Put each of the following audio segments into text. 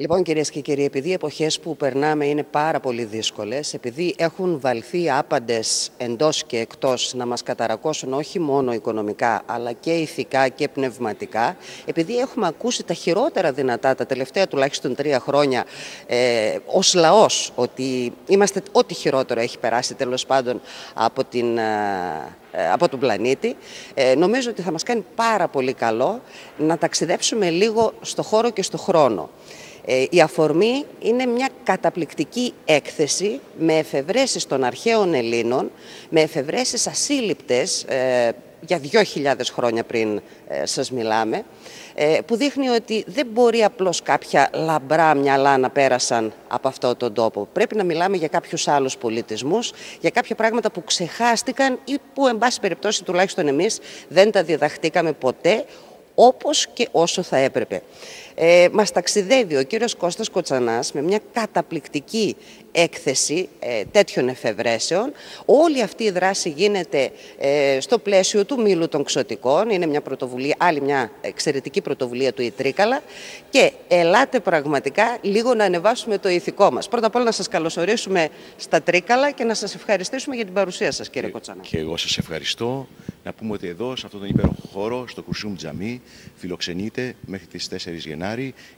Λοιπόν, κυρίες και κύριοι, επειδή οι εποχές που περνάμε είναι πάρα πολύ δύσκολες, επειδή έχουν βαλθεί άπαντες εντός και εκτός να μας καταρακώσουν όχι μόνο οικονομικά, αλλά και ηθικά και πνευματικά, επειδή έχουμε ακούσει τα χειρότερα δυνατά τα τελευταία τουλάχιστον τρία χρόνια ε, ως λαός, ότι είμαστε ό,τι χειρότερο έχει περάσει τέλος πάντων από την. Ε, από τον πλανήτη. Ε, νομίζω ότι θα μας κάνει πάρα πολύ καλό να ταξιδέψουμε λίγο στο χώρο και στο χρόνο. Ε, η αφορμή είναι μια καταπληκτική έκθεση με εφευρέσεις των αρχαίων Ελλήνων, με εφευρέσεις ασύλληπτες ε, για 2.000 χρόνια πριν ε, σας μιλάμε, που δείχνει ότι δεν μπορεί απλώς κάποια λαμπρά μυαλά να πέρασαν από αυτό τον τόπο. Πρέπει να μιλάμε για κάποιους άλλους πολιτισμούς, για κάποια πράγματα που ξεχάστηκαν ή που, εν πάση περιπτώσει, τουλάχιστον εμείς δεν τα διδαχτήκαμε ποτέ, όπως και όσο θα έπρεπε. Ε, μας ταξιδεύει ο κύριος Κώστας Κοτσανάς με μια καταπληκτική έκθεση ε, τέτοιων εφευρέσεων. Όλη αυτή η δράση γίνεται ε, στο πλαίσιο του Μήλου των Ξωτικών. Είναι μια πρωτοβουλία, άλλη μια εξαιρετική πρωτοβουλία του Ιτρίκαλα. Και ελάτε πραγματικά λίγο να ανεβάσουμε το ηθικό μας. Πρώτα απ' όλα να σας καλωσορίσουμε στα Τρίκαλα και να σας ευχαριστήσουμε για την παρουσία σας κύριε Κοτσανά. Και εγώ σας ευχαριστώ. Να πούμε ότι εδώ, σε αυτόν τον υπέροχο χώρο, στο Κουρσούμ Τζαμί, φιλοξενείται μέχρι τις 4 Γενάρη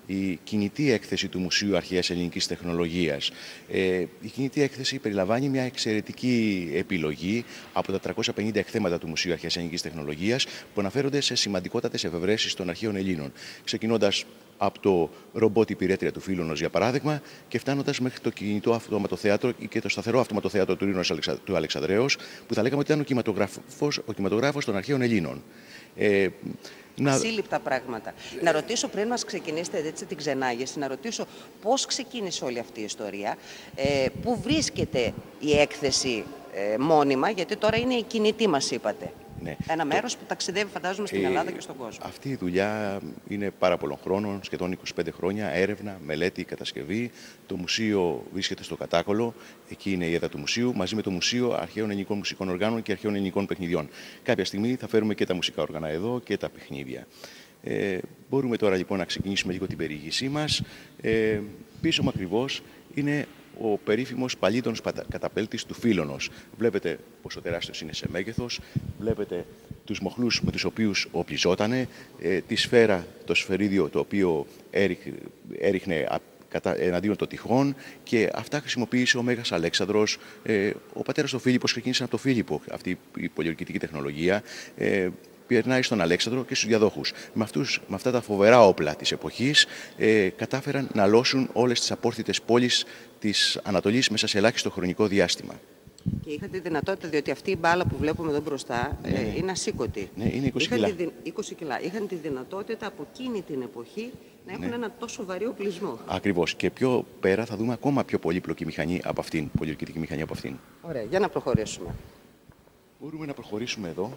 η κινητή έκθεση του Μουσείου Αρχαίας Ελληνικής Τεχνολογίας. Ε, η κινητή έκθεση περιλαμβάνει μια εξαιρετική επιλογή από τα 350 εκθέματα του Μουσείου Αρχαίας Ελληνικής Τεχνολογίας που αναφέρονται σε σημαντικότατες εφευρέσεις των αρχαίων Ελλήνων. Ξεκινώντας από το ρομπότ υπηρέτρια του Φίλωνος, για παράδειγμα, και φτάνοντας μέχρι το κινητό αυτοματοθέατρο και το σταθερό αυτοματοθέατρο του Ρήνου του Αλεξανδρέως, που θα λέγαμε ότι ήταν ο κινηματογράφος, ο κινηματογράφος των αρχαίων Ελλήνων. Ε, να... Σύλληπτα πράγματα. Να ρωτήσω πριν μας ξεκινήσετε έτσι την ξενάγηση, να ρωτήσω πώς ξεκίνησε όλη αυτή η ιστορία, ε, πού βρίσκεται η έκθεση ε, μόνιμα, γιατί τώρα είναι η κινητή μας είπατε. Ναι. Ένα μέρος που ταξιδεύει, φαντάζομαι, στην ε, Ελλάδα και στον κόσμο. Αυτή η δουλειά είναι πάρα πολλών χρόνων, σχεδόν 25 χρόνια. Έρευνα, μελέτη, κατασκευή. Το μουσείο βρίσκεται στο Κατάκολο. Εκεί είναι η έδρα του μουσείου, μαζί με το Μουσείο Αρχαίων Ελληνικών Μουσικών Οργάνων και Αρχαίων Ελληνικών Παιχνιδιών. Κάποια στιγμή θα φέρουμε και τα μουσικά όργανα εδώ και τα παιχνίδια. Ε, μπορούμε τώρα λοιπόν να ξεκινήσουμε λίγο την περιήγησή μας. Ε, πίσω μου ακριβώς είναι ο περίφημος παλίτων καταπέλτης του Φίλωνος. Βλέπετε πόσο τεράστιος είναι σε μέγεθος, βλέπετε τους μοχλούς με τους οποίους οπλιζότανε, ε, τη σφαίρα, το σφαιρίδιο το οποίο έριχνε κατά, εναντίον των τυχών και αυτά χρησιμοποίησε ο Μέγας Αλέξανδρος. Ε, ο πατέρας του Φίλιππος ξεκίνησε από τον Φίλιππο αυτή η πολιορκητική τεχνολογία. Ε, περνάει στον Αλέξανδρο και στους διαδόχους. Με, αυτούς, με αυτά τα φοβερά όπλα της εποχής ε, κατάφεραν να λώσουν όλες τις απόρθητες πόλεις της Ανατολής μέσα σε ελάχιστο χρονικό διάστημα. Και είχατε τη δυνατότητα, διότι αυτή η μπάλα που βλέπουμε εδώ μπροστά ναι, ε, ναι. είναι ασήκωτη. Ναι, είναι 20 κιλά. 20 κιλά. Είχαν τη δυνατότητα από εκείνη την εποχή να έχουν ναι. ένα τόσο βαρύ οπλισμό. Ακριβώς. Και πιο πέρα θα δούμε ακόμα πιο πολύπλοκη μηχανή από αυτήν, πολιορκητική μηχανή από αυτήν. Ωραία, για να προχωρήσουμε. Μπορούμε να προχωρήσουμε εδώ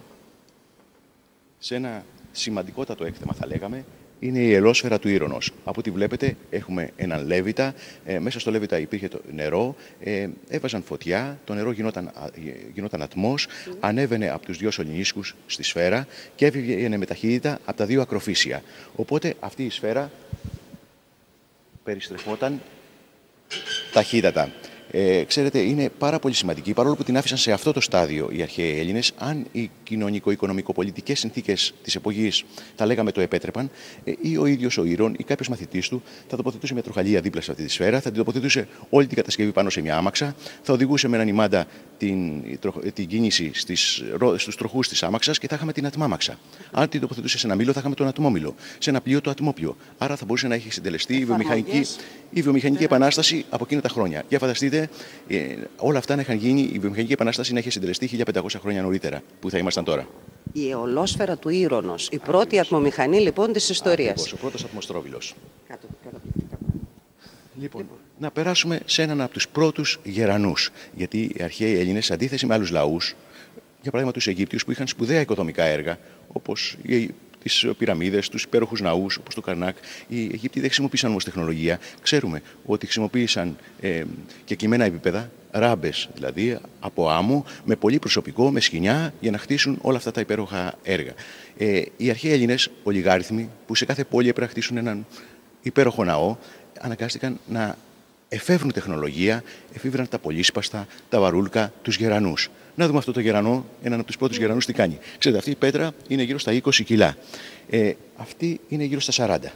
σε ένα σημαντικότατο έκθεμα θα λέγαμε, είναι η ελόσφαιρα του Ήρωνος. Από ό,τι βλέπετε, έχουμε έναν Λέβητα. Ε, μέσα στο Λέβητα υπήρχε το νερό. Ε, έβαζαν φωτιά. Το νερό γινόταν, γινόταν ατμός. Ανέβαινε από τους δύο σωληνίσκους στη σφαίρα και έβγαινε με ταχύτητα από τα δύο ακροφύσια. Οπότε αυτή η σφαίρα περιστρεφόταν ταχύτατα. Ε, ξέρετε, είναι πάρα πολύ σημαντική, παρόλο που την άφησαν σε αυτό το στάδιο οι αρχαίοι Έλληνες, αν οι κοινωνικο-οικονομικοπολιτικές συνθήκες της εποχής, θα λέγαμε, το επέτρεπαν, ε, ή ο ίδιος ο Ήρων ή κάποιος μαθητής του θα τοποθετούσε μια τροχαλία δίπλα σε αυτή τη σφαίρα, θα την τοποθετούσε όλη την κατασκευή πάνω σε μια άμαξα, θα οδηγούσε με έναν ημάντα την, την κίνηση στους τροχούς της άμαξας και θα είχαμε την ατμάμαξα. Αν την τοποθετούσε σε ένα μήλο, θα είχαμε τον ατμόμηλο. Σε ένα πλοίο, το ατμόπλιο. Άρα θα μπορούσε να έχει συντελεστεί η βιομηχανική, η βιομηχανική επανάσταση από εκείνα τα χρόνια. Για φανταστείτε ε, όλα αυτά να είχαν γίνει, η βιομηχανική επανάσταση να είχε συντελεστεί 1500 χρόνια νωρίτερα, που θα ήμασταν τώρα. Η αιωλόσφαιρα του Ήρωνος, η πρώτη ατμομηχανή λοιπόν της ιστορίας. Ο πρώτος ατμοστρόβιλος. Λοιπόν, λοιπόν, να περάσουμε σε έναν από τους πρώτους γερανούς. Γιατί οι αρχαίοι Έλληνες, αντίθεση με άλλους λαούς, για παράδειγμα τους Αιγύπτιους που είχαν σπουδαία οικοδομικά έργα, όπως τις πυραμίδες, τους υπέροχους ναούς όπως το Καρνάκ. Οι Αιγύπτιοι δεν χρησιμοποίησαν όμως τεχνολογία. Ξέρουμε ότι χρησιμοποίησαν ε, και κειμένα επίπεδα, ράμπες δηλαδή, από άμμο, με πολύ προσωπικό, με σκηνιά, για να χτίσουν όλα αυτά τα υπέροχα έργα. Ε, οι αρχαίοι Έλληνες, ολιγάριθμοι, που σε κάθε πόλη έπρεπε να χτίσουν έναν υπέροχο ναό, αναγκάστηκαν να εφεύρουν τεχνολογία, εφήβραν τα πολύσπαστα, τα βαρούλκα, τους γερανούς. Να δούμε αυτό το γερανό, έναν από τους πρώτους γερανούς τι κάνει. Ξέρετε, αυτή η πέτρα είναι γύρω στα 20 κιλά. Ε, αυτή είναι γύρω στα 40.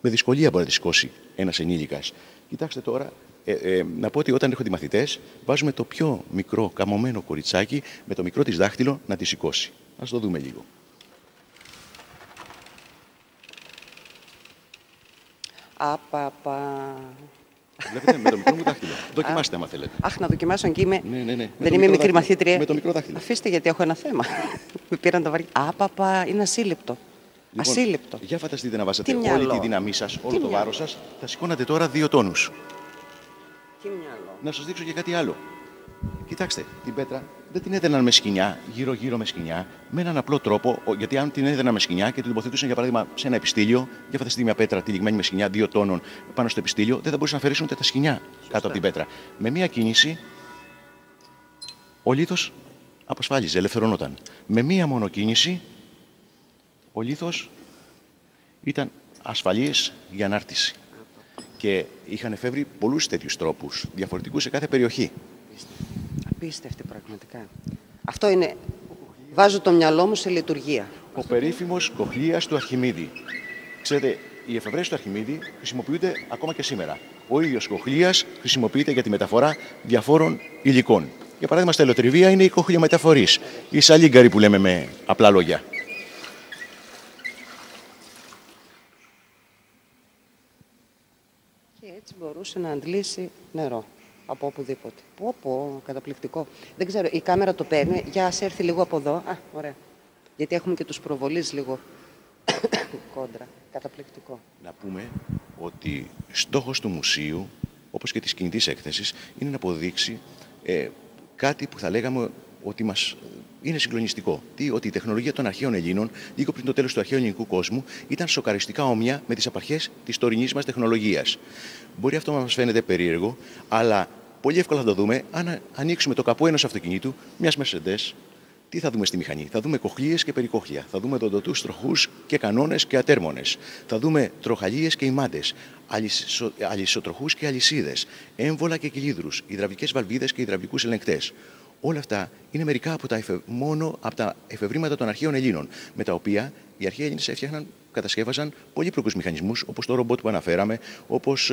Με δυσκολία μπορεί να τη σηκώσει ένας ενήλικας. Κοιτάξτε τώρα, ε, ε, να πω ότι όταν έρχονται οι μαθητές, βάζουμε το πιο μικρό καμωμένο κοριτσάκι με το μικρό της δάχτυλο να τη σηκώσει. Α το δούμε λίγο. Απαπα. Βλέπετε με το μικρό μου δάχτυλο. Δοκιμάστε άμα θέλετε. Αχ, να δοκιμάσω και είμαι. Ναι, ναι, ναι. Δεν είμαι μικρή μαθήτρια. Με το μικρό δάχτυλο. Αφήστε γιατί έχω ένα θέμα. Με πήραν τα βαριά. Άπαπα, είναι ασύλληπτο. Λοιπόν, ασύλληπτο. Για φανταστείτε να βάζετε Τι όλη μυαλό. τη δύναμή σας, όλο Τι το μυαλό. βάρος σας, θα σηκώνατε τώρα δύο τόνους. Τι μυαλό. Να σας δείξω και κάτι άλλο. Κοιτάξτε, την πέτρα δεν την έδαιναν με σκοινιά, γύρω-γύρω με σκοινιά, με έναν απλό τρόπο. ο- Γιατί αν την έδαιναν με σκοινιά και την τοποθετούσαν για παράδειγμα σε ένα επιστήλιο, για φανταστείτε μια πέτρα τυλιγμένη με σκοινιά δύο τόνων πάνω στο επιστήλιο, δεν θα μπορούσαν να αφαιρέσουν ούτε τα σκοινιά κάτω από την πέτρα. Με μία κίνηση, ο λίθος αποσφάλιζε, ελευθερωνόταν. Με μία μόνο κίνηση, ο λίθος ήταν ασφαλής για ανάρτηση. Και είχαν εφεύρει πολλούς τέτοιους τρόπους, διαφορετικούς σε κάθε περιοχή. Απίστευτη πραγματικά. Αυτό είναι. Βάζω το μυαλό μου σε λειτουργία. Ο περίφημος κοχλίας του Αρχιμίδη. Ξέρετε, οι εφευρέσεις του Αρχιμίδη χρησιμοποιούνται ακόμα και σήμερα. Ο ίδιος κοχλίας χρησιμοποιείται για τη μεταφορά διαφόρων υλικών. Για παράδειγμα, στα ελαιοτριβία είναι η κοχλιομεταφορής, η σαλίγκαρη που λέμε με απλά λόγια. Και έτσι μπορούσε να αντλήσει νερό από οπουδήποτε. Πω, πω, καταπληκτικό. Δεν ξέρω, η κάμερα το παίρνει. Για ας έρθει λίγο από εδώ. Α, ωραία. Γιατί έχουμε και τους προβολείς λίγο κόντρα. Καταπληκτικό. Να πούμε ότι στόχος του μουσείου, όπως και της κινητής έκθεσης, είναι να αποδείξει ε, κάτι που θα λέγαμε ότι μας είναι συγκλονιστικό. Τι, ότι η τεχνολογία των αρχαίων Ελλήνων, λίγο πριν το τέλος του αρχαίου ελληνικού κόσμου, ήταν σοκαριστικά όμοια με τις απαρχές της τωρινής μας τεχνολογίας. Μπορεί αυτό να μας φαίνεται περίεργο, αλλά πολύ εύκολα θα το δούμε αν ανοίξουμε το καπό ενός αυτοκινήτου, μιας Mercedes, τι θα δούμε στη μηχανή; Θα δούμε κοχλίες και περικόχλια. Θα δούμε δοντοτούς τροχούς και κανόνες και ατέρμονες. Θα δούμε τροχαλίες και ημάντε. Αλυσοτροχούς και αλυσίδες. Έμβολα και κυλίδρους. Υδραυλικές βαλβίδες και υδραυλικούς ελεγκτές. Όλα αυτά είναι μερικά από τα εφε... μόνο από τα εφευρήματα των αρχαίων Ελλήνων, με τα οποία οι αρχαίοι Έλληνες έφτιαχναν, κατασκεύασαν πολύπλοκου μηχανισμούς, όπως το ρομπότ που αναφέραμε, όπως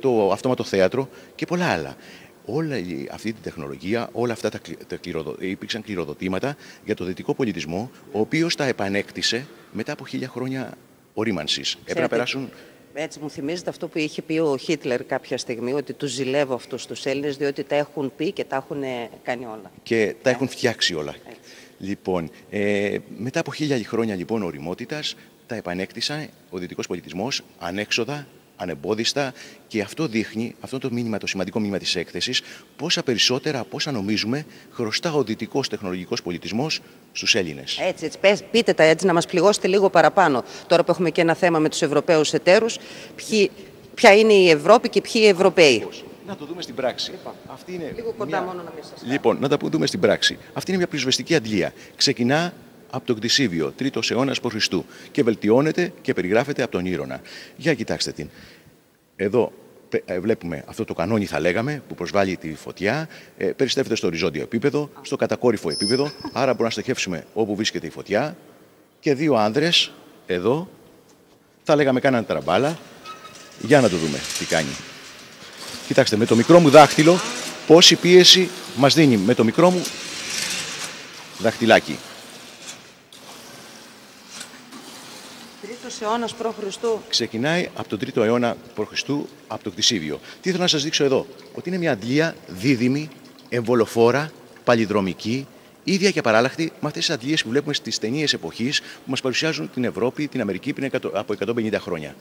το αυτόματο θέατρο και πολλά άλλα όλη αυτή τη τεχνολογία, όλα αυτά τα, κλη- τα κληροδο... υπήρξαν κληροδοτήματα για το δυτικό πολιτισμό, ο οποίος τα επανέκτησε μετά από χίλια χρόνια ορίμανσης. Έπρεπε να Ξέρετε, περάσουν. Έτσι μου θυμίζεται αυτό που είχε πει ο Χίτλερ κάποια στιγμή, ότι τους ζηλεύω αυτούς τους Έλληνες, διότι τα έχουν πει και τα έχουν ε, κάνει όλα. και τα έχουν φτιάξει όλα. Έτσι. Λοιπόν, ε, μετά από χίλια χρόνια λοιπόν οριμότητας, τα επανέκτησε ο δυτικός πολιτισμός ανέξοδα, ανεμπόδιστα και αυτό δείχνει, αυτό το μήνυμα, το σημαντικό μήνυμα της έκθεσης, πόσα περισσότερα από όσα νομίζουμε χρωστά ο δυτικός τεχνολογικός πολιτισμός στους Έλληνες. Έτσι, έτσι, πες, πείτε τα έτσι, να μας πληγώσετε λίγο παραπάνω. Τώρα που έχουμε και ένα θέμα με τους Ευρωπαίους εταίρους, ποιοι, ποια είναι η Ευρώπη και ποιοι οι Ευρωπαίοι; Να το δούμε στην πράξη. Αυτή είναι Λίγο κοντά μόνο να μην σας Λοιπόν, να τα δούμε στην πράξη. Αυτή είναι μια πυροσβεστική αντλία. Ξεκινά από τον Κτησίβιο, 3ο αιώνας π.Χ. και βελτιώνεται και περιγράφεται από τον Ήρωνα. Για κοιτάξτε την. Εδώ πε- ε, βλέπουμε αυτό το κανόνι, θα λέγαμε, που προσβάλλει τη φωτιά. Ε, περιστρέφεται στο οριζόντιο επίπεδο, στο κατακόρυφο επίπεδο. Άρα μπορούμε να στοχεύσουμε όπου βρίσκεται η φωτιά. Και δύο άνδρες εδώ, θα λέγαμε κάναν τραμπάλα. Για να το δούμε τι κάνει. Κοιτάξτε, με το μικρό μου δάχτυλο πόση πίεση μας δίνει με το μικρό μου δαχτυλάκι. Τρίτος αιώνας π.Χ. Ξεκινάει από τον 3ο αιώνα π.Χ. από το Κτησίβιο. Τι θέλω να σας δείξω εδώ; Ότι είναι μια αντλία δίδυμη, εμβολοφόρα, παλιδρομική, ίδια και παράλλαχτη με αυτές τις αντλίες που βλέπουμε στις ταινίες εποχής που μας παρουσιάζουν την Ευρώπη, την Αμερική πριν εκατο- από 150 χρόνια.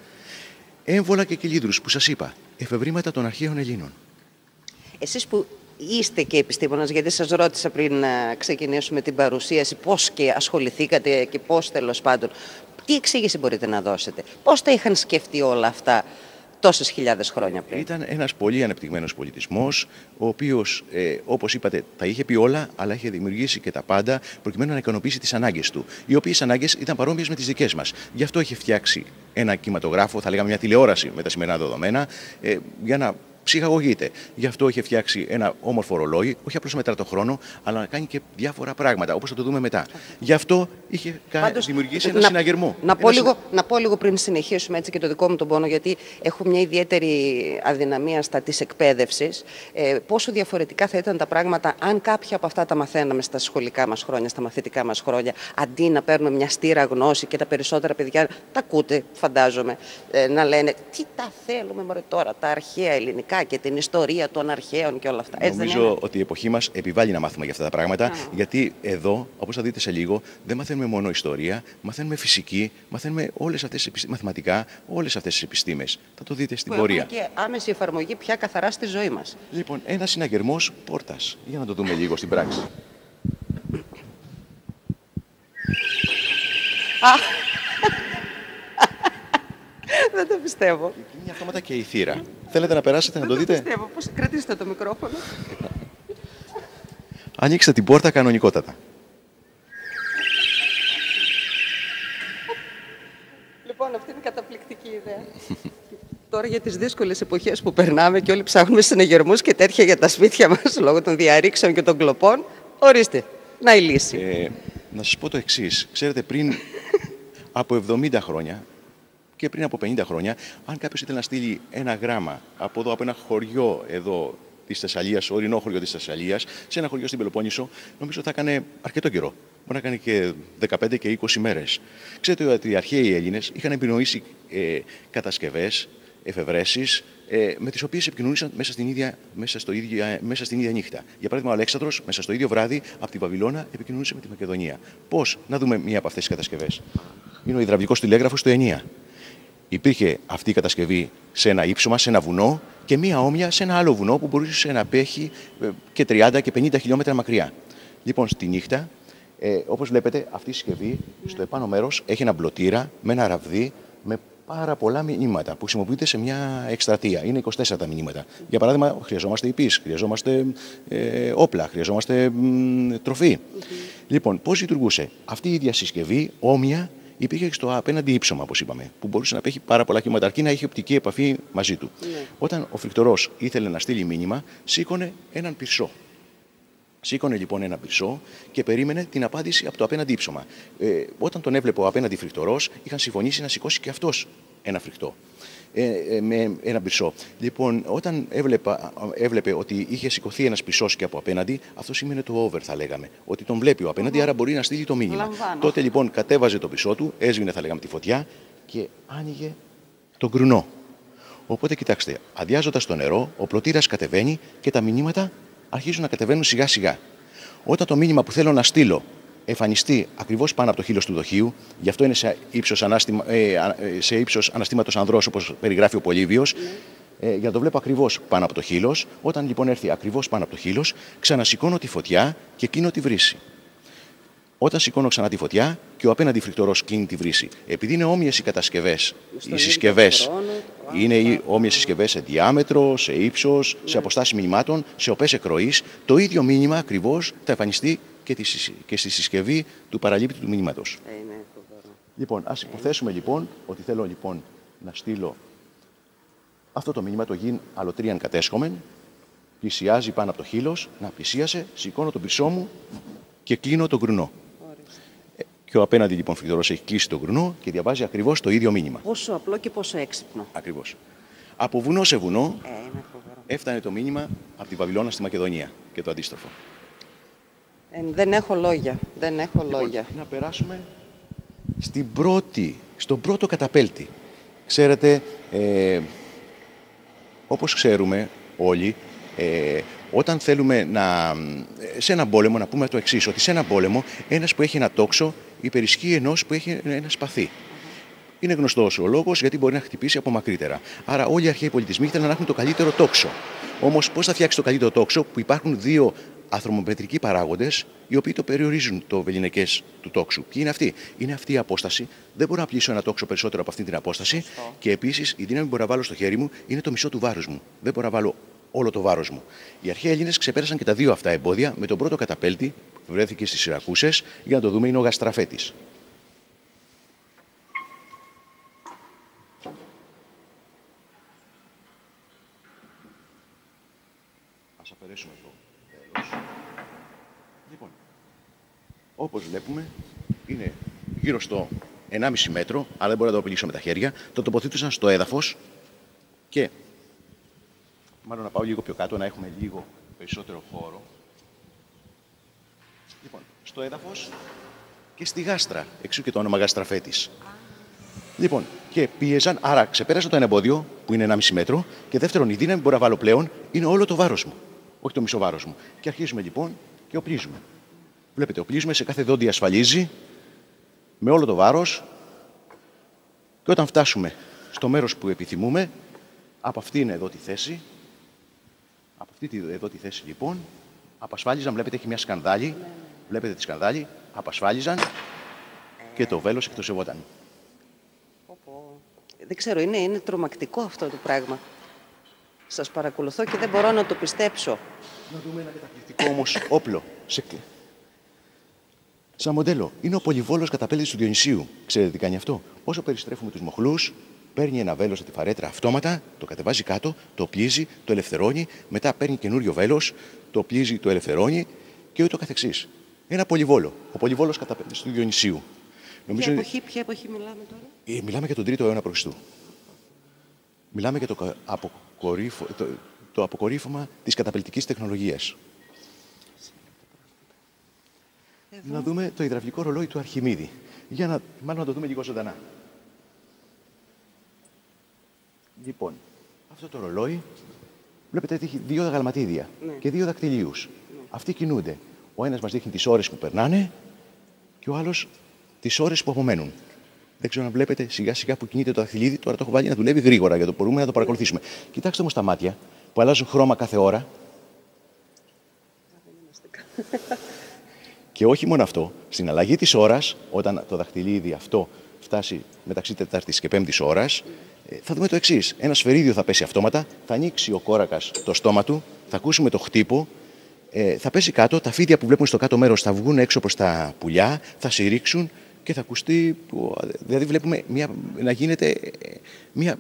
Έμβολα και κυλίδρους που σας είπα. Εφευρήματα των αρχαίων Ελλήνων. Εσείς που είστε και επιστήμονας, γιατί σας ρώτησα πριν να ξεκινήσουμε την παρουσίαση, πώς και ασχοληθήκατε και πώς τέλος πάντων. Τι εξήγηση μπορείτε να δώσετε; Πώς τα είχαν σκεφτεί όλα αυτά τόσες χιλιάδες χρόνια πριν; Ήταν ένας πολύ ανεπτυγμένος πολιτισμός, ο οποίος, ε, όπως είπατε, τα είχε πει όλα, αλλά είχε δημιουργήσει και τα πάντα προκειμένου να ικανοποιήσει τις ανάγκες του. Οι οποίες ανάγκες ήταν παρόμοιες με τις δικές μας. Γι' αυτό είχε φτιάξει ένα κινηματογράφο, θα λέγαμε μια τηλεόραση με τα σημερινά δεδομένα, ε, για να ψυχαγωγείται. Γι' αυτό έχει φτιάξει ένα όμορφο ρολόι, όχι απλώς μετρά το χρόνο, αλλά να κάνει και διάφορα πράγματα, όπως θα το δούμε μετά. Γι' αυτό είχε Πάντως, δημιουργήσει ένα να, συναγερμό. Να, πω λίγο, να πω λίγο πριν συνεχίσουμε έτσι και το δικό μου τον πόνο, γιατί έχω μια ιδιαίτερη αδυναμία στα της εκπαίδευσης. Ε, πόσο διαφορετικά θα ήταν τα πράγματα αν κάποια από αυτά τα μαθαίναμε στα σχολικά μας χρόνια, στα μαθητικά μας χρόνια, αντί να παίρνουμε μια στήρα γνώση και τα περισσότερα παιδιά τα ακούτε, φαντάζομαι, ε, να λένε Τι τα θέλουμε μωρέ, τώρα, τα αρχαία ελληνικά και την ιστορία των αρχαίων και όλα αυτά. Έτσι Νομίζω ότι η εποχή μας επιβάλλει να μάθουμε για αυτά τα πράγματα, γιατί εδώ, όπως θα δείτε σε λίγο, δεν μαθαίνουμε μόνο ιστορία, μαθαίνουμε φυσική, μαθαίνουμε όλες αυτές τις μαθηματικά, όλες αυτές τις επιστήμες. Θα το δείτε στην που πορεία. και άμεση εφαρμογή πια καθαρά στη ζωή μας. Λοιπόν, ένα συναγερμός πόρτας. Για να το δούμε λίγο στην πράξη. Δεν το πιστεύω. Είναι αυτόματα και η θύρα. Θέλετε να περάσετε να το δείτε; Δεν το πιστεύω. Πώς κρατήστε το μικρόφωνο. Ανοίξτε την πόρτα κανονικότατα. Λοιπόν, αυτή είναι καταπληκτική ιδέα. Τώρα για τις δύσκολες εποχές που περνάμε και όλοι ψάχνουμε συνεγερμούς και τέτοια για τα σπίτια μας λόγω των διαρρήξεων και των κλοπών, ορίστε, να η λύση. Ε, να σας πω το εξής. Ξέρετε, πριν από 70 χρόνια και πριν από 50 χρόνια, αν κάποιος ήθελε να στείλει ένα γράμμα από εδώ, από ένα χωριό εδώ της Θεσσαλίας, ορεινό χωριό της Θεσσαλίας, σε ένα χωριό στην Πελοπόννησο, νομίζω θα έκανε αρκετό καιρό. Μπορεί να κάνει και 15 και 20 μέρες. Ξέρετε ότι οι αρχαίοι Έλληνες είχαν επινοήσει ε, κατασκευές, εφευρέσεις, ε, με τις οποίες επικοινωνούσαν μέσα στην, ίδια, μέσα, στο ίδια, μέσα στην ίδια νύχτα. Για παράδειγμα, ο Αλέξανδρος, μέσα στο ίδιο βράδυ, από τη Βαβυλώνα, επικοινωνούσε με τη Μακεδονία. Πώς, να δούμε μία από αυτές τις κατασκευές. Είναι ο υδραυλικός τηλέγραφος του Ενία υπήρχε αυτή η κατασκευή σε ένα ύψωμα, σε ένα βουνό και μία όμοια σε ένα άλλο βουνό που μπορούσε να απέχει ε, και 30 και 50 χιλιόμετρα μακριά. Λοιπόν, στη νύχτα, ε, όπως βλέπετε, αυτή η συσκευή στο επάνω μέρος έχει ένα μπλωτήρα με ένα ραβδί με πάρα πολλά μηνύματα που χρησιμοποιούνται σε μια εκστρατεία. Είναι 24 τα μηνύματα. Για παράδειγμα, χρειαζόμαστε υπείς, χρειαζόμαστε ε, όπλα, χρειαζόμαστε τροφή. Λοιπόν, πώς λειτουργούσε; Αυτή η ίδια συσκευή, όμοια, υπήρχε στο απέναντι ύψωμα, όπως είπαμε, που μπορούσε να απέχει πάρα πολλά χιλιόμετρα αρκεί να έχει οπτική επαφή μαζί του. Ναι. Όταν ο φρικτορός ήθελε να στείλει μήνυμα, σήκωνε έναν πυρσό. Σήκωνε λοιπόν ένα πυρσό και περίμενε την απάντηση από το απέναντι ύψωμα. Ε, όταν τον έβλεπε ο απέναντι φρικτορός, είχαν συμφωνήσει να σηκώσει και αυτός ένα φρικτό. Ε, ε, με ένα πυρσό. Λοιπόν, όταν έβλεπα, έβλεπε ότι είχε σηκωθεί ένας πυρσό και από απέναντι, αυτό σημαίνει το over, θα λέγαμε. Ότι τον βλέπει ο απέναντι, άρα μπορεί να στείλει το μήνυμα. Τότε λοιπόν κατέβαζε το πυρσό του, έσβηνε, θα λέγαμε, τη φωτιά και άνοιγε τον κρουνό. Οπότε κοιτάξτε, αδειάζοντας το νερό, ο πλωτήρας κατεβαίνει και τα μηνύματα αρχίζουν να κατεβαίνουν σιγά σιγά. Όταν το μήνυμα που θέλω να στείλω εμφανιστεί ακριβώς πάνω από το χείλος του δοχείου, γι' αυτό είναι σε ύψος ε, σε ύψος αναστήματος ανδρός, όπως περιγράφει ο Πολύβιος. Ε, για να το βλέπω ακριβώς πάνω από το χείλος. Όταν λοιπόν έρθει ακριβώς πάνω από το χείλος, ξανασηκώνω τη φωτιά και εκείνο τη βρύση. Όταν σηκώνω ξανά τη φωτιά και ο απέναντι φρικτορός κλείνει τη βρύση. Επειδή είναι όμοιες οι κατασκευές, οι συσκευές, είναι όμοιες συσκευές σε διάμετρο, σε ύψος, σε ναι. αποστάσεις μηνυμάτων, σε οπές εκροής, το ίδιο μήνυμα ακριβώς θα εμφανιστεί και, στη συσκευή του παραλήπτη του μηνύματος. Ε, λοιπόν, ας υποθέσουμε λοιπόν ότι θέλω λοιπόν να στείλω αυτό το μήνυμα, το γιν αλωτρίαν κατέσχομεν, πλησιάζει πάνω από το χείλος, να πλησίασε, σηκώνω τον πισό μου και κλείνω τον κρουνό. Ε, και ο απέναντι λοιπόν φρυδωρό έχει κλείσει τον κρουνό και διαβάζει ακριβώς το ίδιο μήνυμα. Πόσο απλό και πόσο έξυπνο. Ακριβώς. Από βουνό σε βουνό ε, έφτανε το μήνυμα από τη Βαβυλώνα στη Μακεδονία και το αντίστροφο. Ε, δεν έχω λόγια. Δεν έχω λοιπόν, λόγια. Να περάσουμε στην πρώτη, στον πρώτο καταπέλτη. Ξέρετε, ε, όπως ξέρουμε όλοι, ε, όταν θέλουμε να, σε ένα πόλεμο να πούμε το εξής, ότι σε ένα πόλεμο ένας που έχει ένα τόξο υπερισχύει ενός που έχει ένα σπαθί. Είναι γνωστός ο λόγος γιατί μπορεί να χτυπήσει από μακρύτερα. Άρα, όλοι οι αρχαίοι πολιτισμοί ήθελαν να έχουν το καλύτερο τόξο. Όμως, πώς θα φτιάξει το καλύτερο τόξο που υπάρχουν δύο αθρομοπετρικοί παράγοντες, οι οποίοι το περιορίζουν το βεληνικές του τόξου. Ποιοι είναι αυτοί, Είναι αυτή η απόσταση. Δεν μπορώ να πλήσω ένα τόξο περισσότερο από αυτή την απόσταση. Και επίσης η δύναμη που μπορώ να βάλω στο χέρι μου είναι το μισό του βάρους μου. Δεν μπορώ να βάλω όλο το βάρος μου. Οι αρχαίοι Έλληνες ξεπέρασαν και τα δύο αυτά εμπόδια με τον πρώτο καταπέλτη που βρέθηκε στις Σιρακούσες, για να το δούμε, είναι ο Γαστραφέτης. Ας αφαιρέσουμε το τέλος. Λοιπόν, όπως βλέπουμε, είναι γύρω στο 1,5 μέτρο, αλλά δεν μπορώ να το απειλήσω με τα χέρια. Το τοποθέτησαν στο έδαφος και μάλλον να πάω λίγο πιο κάτω, να έχουμε λίγο περισσότερο χώρο. Λοιπόν, στο έδαφος και στη γάστρα, εξού και το όνομα γαστραφέτης. Λοιπόν, και πίεζαν, άρα ξεπέρασα το ένα εμπόδιο που είναι 1,5 μέτρο και δεύτερον η δύναμη που μπορώ να βάλω πλέον είναι όλο το βάρος μου, όχι το μισό βάρος μου. Και αρχίζουμε λοιπόν και οπλίζουμε. Βλέπετε, οπλίζουμε σε κάθε δόντι ασφαλίζει με όλο το βάρος και όταν φτάσουμε στο μέρος που επιθυμούμε, από αυτή είναι εδώ τη θέση, από αυτή τη, εδώ τη θέση λοιπόν, απασφάλιζαν, βλέπετε έχει μια σκανδάλη, βλέπετε τη σκανδάλη, απασφάλιζαν και το βέλος εκτοσευόταν. Δεν ξέρω, είναι, είναι τρομακτικό αυτό το πράγμα. Σας παρακολουθώ και δεν μπορώ να το πιστέψω. Να δούμε ένα καταπληκτικό όμως όπλο. Σε... Σαν μοντέλο, είναι ο πολυβόλος καταπέλτης του Διονυσίου. Ξέρετε τι κάνει αυτό; Όσο περιστρέφουμε τους μοχλούς, παίρνει ένα βέλος από τη φαρέτρα αυτόματα, το κατεβάζει κάτω, το πλίζει, το ελευθερώνει, μετά παίρνει καινούριο βέλος, το πλίζει, το ελευθερώνει και ούτω καθεξής. Ένα πολυβόλο. Ο πολυβόλος καταπέλτη του Διονυσίου. Νομίζω ποια, εποχή, ποια εποχή μιλάμε τώρα; Ε, μιλάμε για τον 3ο αιώνα π.Χ. Μιλάμε για το, αποκορύφω, το, το αποκορύφωμα της καταπληκτικής τεχνολογίας. Να δούμε το υδραυλικό ρολόι του Αρχιμίδη. Για να, μάλλον να το δούμε λίγο ζωντανά. Λοιπόν, αυτό το ρολόι, βλέπετε ότι έχει δύο γαλματίδια ναι. και δύο δακτυλίους. Ναι. Αυτοί κινούνται. Ο ένας μας δείχνει τις ώρες που περνάνε και ο άλλος τις ώρες που απομένουν. Δεν ξέρω αν βλέπετε σιγά σιγά που κινείται το δαχτυλίδι. Τώρα το έχω βάλει να δουλεύει γρήγορα για το μπορούμε να το παρακολουθήσουμε. Κοιτάξτε όμως τα μάτια που αλλάζουν χρώμα κάθε ώρα. Και όχι μόνο αυτό, στην αλλαγή της ώρας, όταν το δαχτυλίδι αυτό φτάσει μεταξύ Τετάρτης και Πέμπτης ώρας, ε, θα δούμε το εξής. Ένα σφαιρίδιο θα πέσει αυτόματα, θα ανοίξει ο κόρακας το στόμα του, θα ακούσουμε το χτύπο, ε, θα πέσει κάτω, τα φίδια που βλέπουμε στο κάτω μέρος θα βγουν έξω προς τα πουλιά, θα συρρήξουν και θα ακουστεί. Δηλαδή, βλέπουμε μια, να γίνεται μια,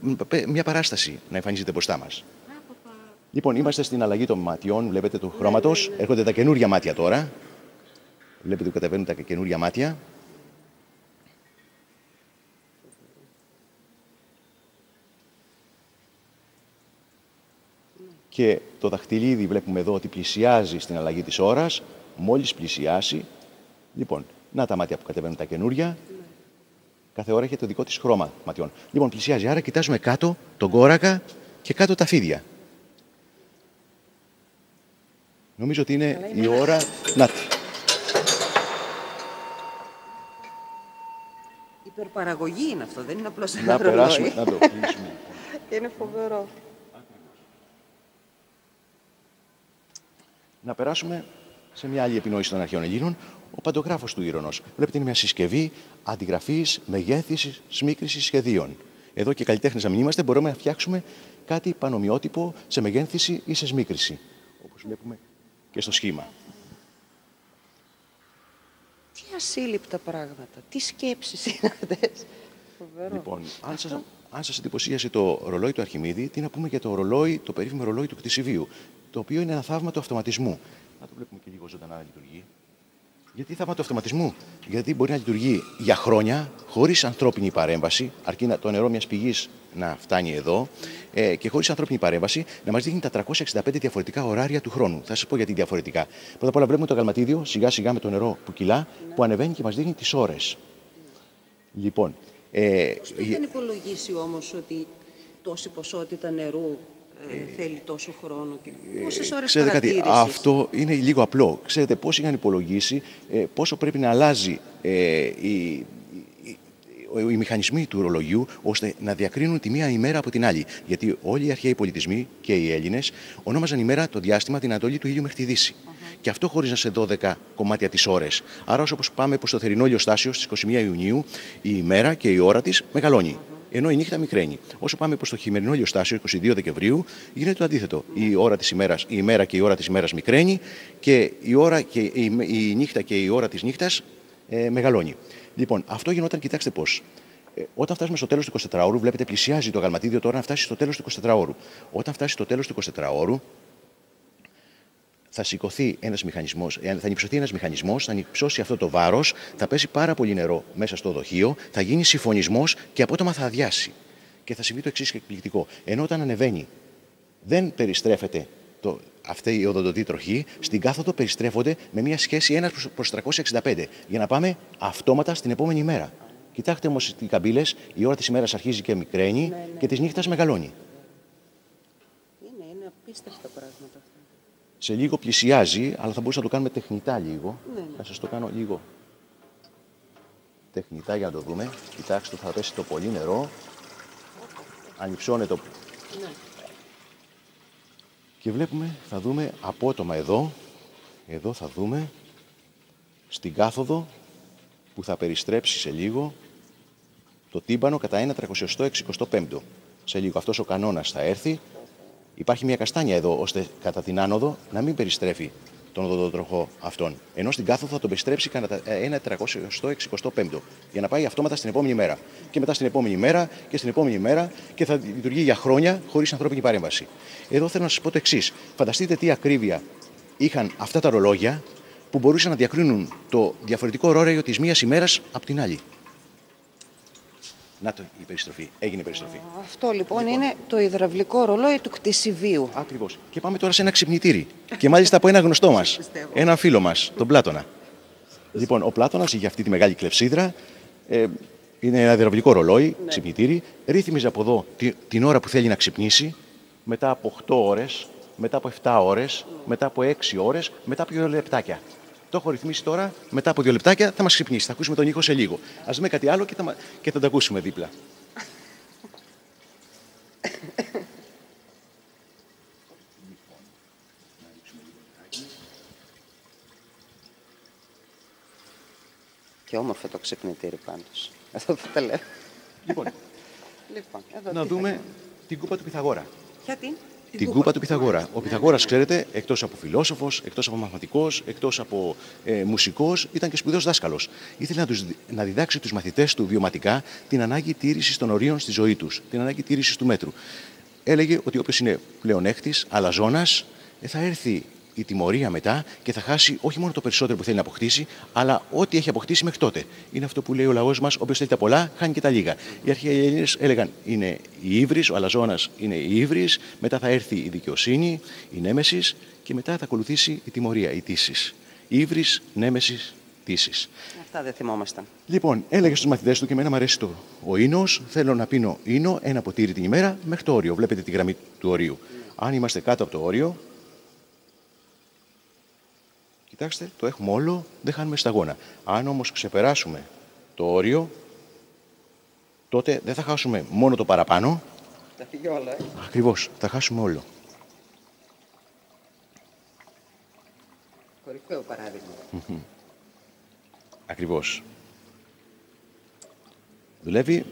μια παράσταση να εμφανίζεται μπροστά μας. Λοιπόν, είμαστε στην αλλαγή των ματιών, βλέπετε του χρώματος. Έρχονται τα καινούργια μάτια τώρα. Βλέπετε που κατεβαίνουν τα καινούργια μάτια. Και το δαχτυλίδι βλέπουμε εδώ ότι πλησιάζει στην αλλαγή της ώρας. Μόλις πλησιάσει, λοιπόν, να τα μάτια που κατεβαίνουν τα καινούρια. Κάθε ώρα έχει το δικό της χρώμα ματιών. Λοιπόν, πλησιάζει. Άρα κοιτάζουμε κάτω τον κόρακα και κάτω τα φίδια. Νομίζω ότι είναι, η ώρα. Να Υπερπαραγωγή είναι αυτό, δεν είναι απλώς ένα Να περάσουμε, να το κλείσουμε. είναι φοβερό. Να περάσουμε σε μια άλλη επινόηση των αρχαίων Ελλήνων, ο παντογράφος του Ήρωνος. Βλέπετε είναι μια συσκευή αντιγραφής, μεγέθυνσης, σμίκρησης σχεδίων. Εδώ και καλλιτέχνες να μην είμαστε, μπορούμε να φτιάξουμε κάτι πανομοιότυπο σε μεγέθυνση ή σε σμίκρηση. Όπως βλέπουμε και στο σχήμα. Τι ασύλληπτα πράγματα, τι σκέψεις είναι αυτές. Λοιπόν, αν σας, αν σας εντυπωσίασε το ρολόι του Αρχιμίδη, τι να πούμε για το ρολόι, το περίφημο ρολόι του Κτησιβίου, το οποίο είναι ένα θαύμα του αυτοματισμού. Να το βλέπουμε και λίγο ζωντανά να λειτουργεί. Γιατί θαύμα του αυτοματισμού. Γιατί μπορεί να λειτουργεί για χρόνια χωρίς ανθρώπινη παρέμβαση, αρκεί να, το νερό μιας πηγής να φτάνει εδώ ε, και χωρίς ανθρώπινη παρέμβαση να μας δείχνει τα 365 διαφορετικά ωράρια του χρόνου. Θα σας πω γιατί διαφορετικά. Πρώτα απ' όλα βλέπουμε το γαλματίδιο σιγά σιγά με το νερό που κυλά, που ανεβαίνει και μας δείχνει τις ώρες. Λοιπόν. Ε, Πώς δεν υπολογίσει όμως ότι τόση ποσότητα νερού ε, θέλει τόσο χρόνο και πόσες ώρες Ξέρετε κάτι, αυτό είναι λίγο απλό. Ξέρετε πώς είχαν υπολογίσει ε, πόσο πρέπει να αλλάζει ε, η, οι μηχανισμοί του ρολογιού ώστε να διακρίνουν τη μία ημέρα από την άλλη. Γιατί όλοι οι αρχαίοι πολιτισμοί και οι Έλληνες ονόμαζαν ημέρα το διάστημα την Ανατολή του ήλιου μέχρι τη Δύση. Και αυτό χωρίζαν σε 12 κομμάτια τι ώρες. Άρα, όσο πάμε προς το θερινό ηλιοστάσιο στις 21 Ιουνίου, η ημέρα και η ώρα της μεγαλώνει. Ενώ η νύχτα μικραίνει. Όσο πάμε προς το χειμερινό ηλιοστάσιο, 22 Δεκεμβρίου, γίνεται το αντίθετο. Η, ώρα της ημέρας, η ημέρα και η ώρα της ημέρας μικραίνει και η, ώρα και η, η νύχτα και η ώρα της νύχτας ε, μεγαλώνει. Λοιπόν, αυτό γινόταν, κοιτάξτε πώς. Ε, όταν φτάσουμε στο τέλος του 24ωρου, βλέπετε πλησιάζει το γαλματίδιο τώρα να φτάσει στο τέλος του 24ωρου. Όταν φτάσει στο τέλος του 24ωρου, θα σηκωθεί ένας μηχανισμός, ε, θα ανυψωθεί ένας μηχανισμός, θα ανυψώσει αυτό το βάρος, θα πέσει πάρα πολύ νερό μέσα στο δοχείο, θα γίνει συμφωνισμός και απότομα θα αδειάσει. Και θα συμβεί το εξής εκπληκτικό. Ενώ όταν ανεβαίνει, δεν περιστρέφεται το, αυτή η οδοντοτή τροχή, στην κάθοδο περιστρέφονται με μια σχέση 1 προς 365 για να πάμε αυτόματα στην επόμενη μέρα. Κοιτάξτε όμως τι καμπύλες, η ώρα της ημέρας αρχίζει και μικραίνει ναι, ναι. και της νύχτας μεγαλώνει. Είναι, είναι απίστευτα πράγματα αυτά. Σε λίγο πλησιάζει, αλλά θα μπορούσα να το κάνουμε τεχνητά λίγο. Ναι, ναι. Θα σας το κάνω λίγο τεχνητά για να το δούμε. Κοιτάξτε, θα πέσει το πολύ νερό. Ανυψώνεται το. Ναι. Και βλέπουμε, θα δούμε απότομα εδώ, εδώ θα δούμε, στην κάθοδο που θα περιστρέψει σε λίγο το τύμπανο κατά ένα 365. Σε λίγο αυτός ο κανόνας θα έρθει. Υπάρχει μια καστάνια εδώ, ώστε κατά την άνοδο να μην περιστρέφει τον οδοντοτροχό αυτόν. Ενώ στην κάθοδο θα τον περιστρέψει κατά ένα 365 για να πάει αυτόματα στην επόμενη μέρα. Και μετά στην επόμενη μέρα και στην επόμενη μέρα και θα λειτουργεί για χρόνια χωρίς ανθρώπινη παρέμβαση. Εδώ θέλω να σας πω το εξής. Φανταστείτε τι ακρίβεια είχαν αυτά τα ρολόγια που μπορούσαν να διακρίνουν το διαφορετικό ρόλο της μίας ημέρας από την άλλη. Να το η περιστροφή. Έγινε η περιστροφή. Αυτό λοιπόν, λοιπόν, είναι το υδραυλικό ρολόι του κτησιβίου. Ακριβώς. Και πάμε τώρα σε ένα ξυπνητήρι. και μάλιστα από ένα γνωστό μας. ένα φίλο μας, τον Πλάτωνα. λοιπόν, ο Πλάτωνας είχε αυτή τη μεγάλη κλεψίδρα. Ε, είναι ένα υδραυλικό ρολόι, ναι. ξυπνητήρι. Ρύθμιζε από εδώ την ώρα που θέλει να ξυπνήσει. Μετά από 8 ώρες, μετά από 7 ώρες, μετά από 6 ώρες, μετά από 2 λεπτάκια. Το έχω ρυθμίσει τώρα. Μετά από δύο λεπτάκια θα μας ξυπνήσει. Θα ακούσουμε τον ήχο σε λίγο. Α δούμε κάτι άλλο και θα, και θα το ακούσουμε δίπλα. Και όμορφο το ξυπνητήρι πάντως. Αυτό θα τα λέω. Λοιπόν, λοιπόν εδώ να δούμε την κούπα του Πυθαγόρα. Γιατί; Την κούπα του Πυθαγόρα. Ο Πυθαγόρας, ξέρετε, εκτός από φιλόσοφος, εκτός από μαθηματικός, εκτός από ε, μουσικός, ήταν και σπουδαίος δάσκαλος. Ήθελε να, τους, να διδάξει τους μαθητές του βιωματικά την ανάγκη τήρησης των ορίων στη ζωή τους, την ανάγκη τήρησης του μέτρου. Έλεγε ότι όποιος είναι πλεονέκτης, αλαζόνας, ε, θα έρθει η τιμωρία μετά και θα χάσει όχι μόνο το περισσότερο που θέλει να αποκτήσει, αλλά ό,τι έχει αποκτήσει μέχρι τότε. Είναι αυτό που λέει ο λαός μας: Όποιος θέλει τα πολλά, χάνει και τα λίγα. Οι αρχαίοι Έλληνες έλεγαν: Είναι η ύβρι, ο αλαζόνας είναι η ύβρι, μετά θα έρθει η δικαιοσύνη, η νέμεσης και μετά θα ακολουθήσει η τιμωρία, η τύση. Ήβρις, νέμεσης, τύση. Αυτά δεν θυμόμασταν. Λοιπόν, έλεγε στους μαθητές του και εμένα μου αρέσει το ο ίνος. Θέλω να πίνω ίνο, ένα ποτήρι την ημέρα μέχρι το όριο. Βλέπετε τη γραμμή του ορίου. Αν είμαστε κάτω από το όριο, Κοιτάξτε, το έχουμε όλο, δεν χάνουμε σταγόνα. Αν όμως ξεπεράσουμε το όριο, τότε δεν θα χάσουμε μόνο το παραπάνω. Θα φύγει όλα, ε. Ακριβώς, θα χάσουμε όλο. Κορυφαίο παράδειγμα. Ακριβώς. Δουλεύει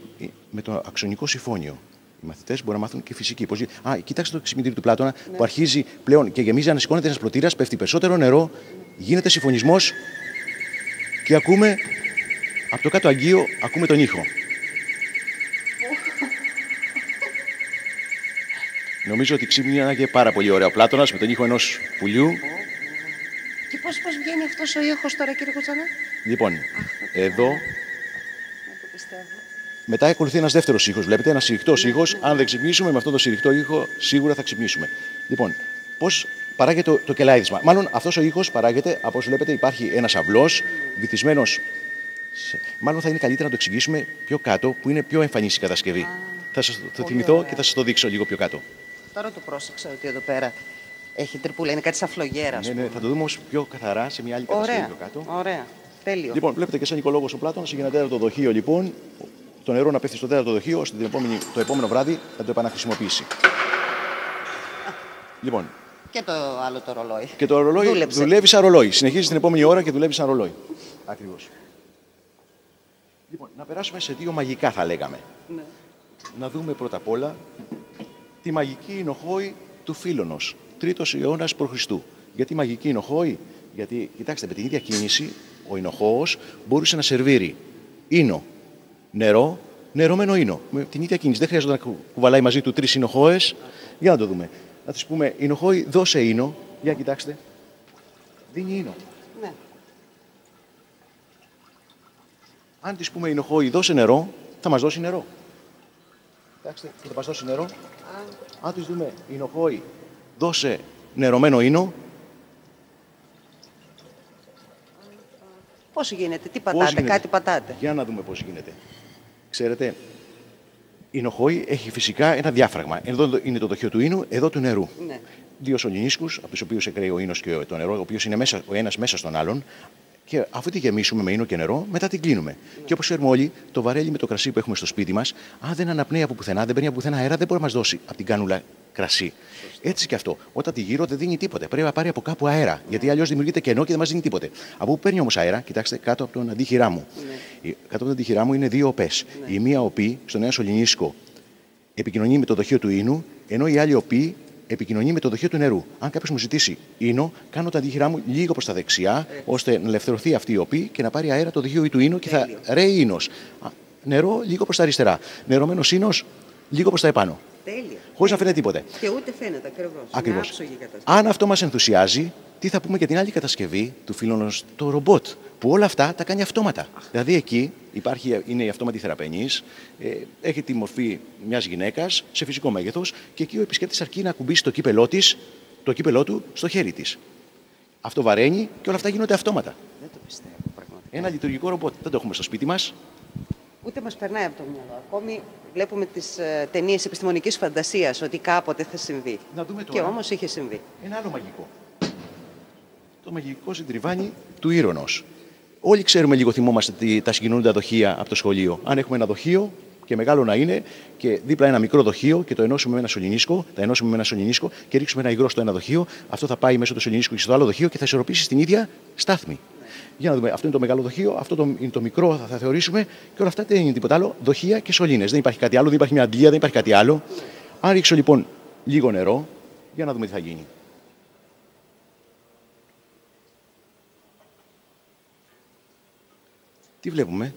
με το αξονικό συμφώνιο. Οι μαθητές μπορούν να μάθουν και φυσική. Πώς... Α, κοιτάξτε το ξυπνητήρι του Πλάτωνα ναι. που αρχίζει πλέον και γεμίζει, ανασηκώνεται ένας πλωτήρας, πέφτει περισσότερο νερό, γίνεται συμφωνισμός και ακούμε από το κάτω αγγείο ακούμε τον ήχο. Νομίζω ότι ξύπνησε πάρα πολύ ωραία ο Πλάτωνας με τον ήχο ενός πουλιού. Και πώς πώς βγαίνει αυτός ο ήχος τώρα, κύριε Κουτσανά. Λοιπόν, εδώ μετά ακολουθεί ένας δεύτερος ήχος. Βλέπετε, ένας συρριχτό ήχος. Αν δεν ξυπνήσουμε με αυτό το συρριχτό ήχο, σίγουρα θα ξυπνήσουμε. Λοιπόν, πώς παράγεται το, το κελάιδισμα. Μάλλον αυτός ο ήχος παράγεται, από όσο βλέπετε, υπάρχει ένας αυλός βυθισμένος. Μάλλον θα είναι καλύτερα να το εξηγήσουμε πιο κάτω, που είναι πιο εμφανής η κατασκευή. θα σας το θυμηθώ και θα σας το δείξω λίγο πιο κάτω. Τώρα το πρόσεξα ότι εδώ πέρα έχει τρυπούλα, είναι κάτι σαν φλογέρα. Ναι, ναι, θα το δούμε όμως πιο καθαρά σε μια άλλη κατασκευή πιο κάτω. Ωραία. Τέλειο. Λοιπόν, βλέπετε και σαν οικολόγος ο Πλάτων, σε το δοχείο λοιπόν, το νερό να πέφτει στο τέταρτο δοχείο, ώστε την επόμενη, το επόμενο βράδυ να το επαναχρησιμοποιήσει. Λοιπόν, Και το άλλο το ρολόι. και το ρολόι Δούλεψε. δουλεύει σαν ρολόι. Συνεχίζει την επόμενη ώρα και δουλεύει σαν ρολόι. Ακριβώς. Λοιπόν, να περάσουμε σε δύο μαγικά θα λέγαμε. Ναι. Να δούμε πρώτα απ' όλα τη μαγική νοχόη του Φίλωνος, 3ος αιώνας π.Χ. Γιατί μαγική νοχόη, γιατί κοιτάξτε με την ίδια κίνηση ο Ινοχώος μπορούσε να σερβίρει ίνο, νερό, νερωμένο ίνο. Με την ίδια κίνηση. Δεν χρειάζεται να κου- κουβαλάει μαζί του τρεις Ινοχώες. Για να το δούμε. Να της πούμε, Ινοχόη δώσε ίνο. Για κοιτάξτε. Δίνει ίνο. Ναι. Αν της πούμε Ινοχόη δώσε νερό, θα μας δώσει νερό. Κοιτάξτε, θα μας δώσει νερό. Αν της δούμε Ινοχόη δώσε νερωμένο ίνο, Πώς γίνεται, τι Πώς πατάτε, γίνεται; κάτι πατάτε. Για να δούμε πώς γίνεται. Ξέρετε, η νοχόη έχει φυσικά ένα διάφραγμα. Εδώ είναι το δοχείο του ίνου, εδώ του νερού. Ναι. Δύο σωληνίσκους, από τους οποίους εκραίει ο ίνος και το νερό, ο οποίος είναι μέσα, ο ένας μέσα στον άλλον. Και αφού τη γεμίσουμε με ίνο και νερό, μετά την κλείνουμε. Και όπως ξέρουμε όλοι, το βαρέλι με το κρασί που έχουμε στο σπίτι μας, αν δεν αναπνέει από πουθενά, δεν παίρνει από πουθενά αέρα, δεν μπορεί να μας δώσει από την κάνουλα κρασί. Έτσι και αυτό. Όταν τη γύρω δεν δίνει τίποτε. Πρέπει να πάρει από κάπου αέρα. Γιατί αλλιώς δημιουργείται κενό και δεν μας δίνει τίποτε. Από πού παίρνει όμως αέρα, κοιτάξτε κάτω από τον αντίχειρά μου. Η- Κάτω από τον αντίχειρά μου είναι δύο οπές. Η μία οπή στον ένα σωληνίσκο επικοινωνεί με το δοχείο του ίνου, ενώ η άλλη οπή επικοινωνεί με το δοχείο του νερού. Αν κάποιος μου ζητήσει ίνο, κάνω τα αντίχειρά μου λίγο προς τα δεξιά, ώστε να ελευθερωθεί αυτή η οπή και να πάρει αέρα το δοχείο του ίνου και θα Τέλειος. ρέει ίνος. Νερό λίγο προς τα αριστερά. Νερωμένος ίνος λίγο προς τα επάνω. Τέλεια. Χωρίς να φαίνεται τίποτε. Και ούτε φαίνεται ακριβώς. Ακριβώς. Είναι άψογη η κατάσταση. Αν αυτό μας ενθουσιάζει, τι θα πούμε για την άλλη κατασκευή του φίλων το ρομπότ, που όλα αυτά τα κάνει αυτόματα. Δηλαδή εκεί υπάρχει, είναι η αυτόματη θεραπενής, ε, έχει τη μορφή μιας γυναίκας σε φυσικό μέγεθος και εκεί ο επισκέπτης αρκεί να κουμπίσει το κύπελό της, το κύπελό του στο χέρι της. Αυτό βαραίνει και όλα αυτά γίνονται αυτόματα. Δεν το πιστεύω πραγματικά. Ένα λειτουργικό ρομπότ δεν το έχουμε στο σπίτι μας. Ούτε μας περνάει από το μυαλό. Ακόμη βλέπουμε τις ε, ταινίες επιστημονικής φαντασίας ότι κάποτε θα συμβεί. Να δούμε Και τώρα. όμως είχε συμβεί. Ένα άλλο μαγικό. Το μαγικό συντριβάνι του Ήρωνος. Όλοι ξέρουμε λίγο, θυμόμαστε τι- τα συγκινούντα δοχεία από το σχολείο. Αν έχουμε ένα δοχείο και μεγάλο να είναι και δίπλα ένα μικρό δοχείο και το ενώσουμε με ένα σωληνίσκο, τα ενώσουμε με ένα σωληνίσκο και ρίξουμε ένα υγρό στο ένα δοχείο, αυτό θα πάει μέσω του σωληνίσκου και στο άλλο δοχείο και θα ισορροπήσει στην ίδια στάθμη. Για να δούμε, αυτό είναι το μεγάλο δοχείο, αυτό το, είναι το μικρό, θα, θα θεωρήσουμε και όλα αυτά δεν είναι τίποτα άλλο. Δοχεία και σωλήνες. Δεν υπάρχει κάτι άλλο, δεν υπάρχει μια αντλία, δεν υπάρχει κάτι άλλο. Αν ρίξω λοιπόν λίγο νερό, για να δούμε τι θα γίνει. Τι βλέπουμε;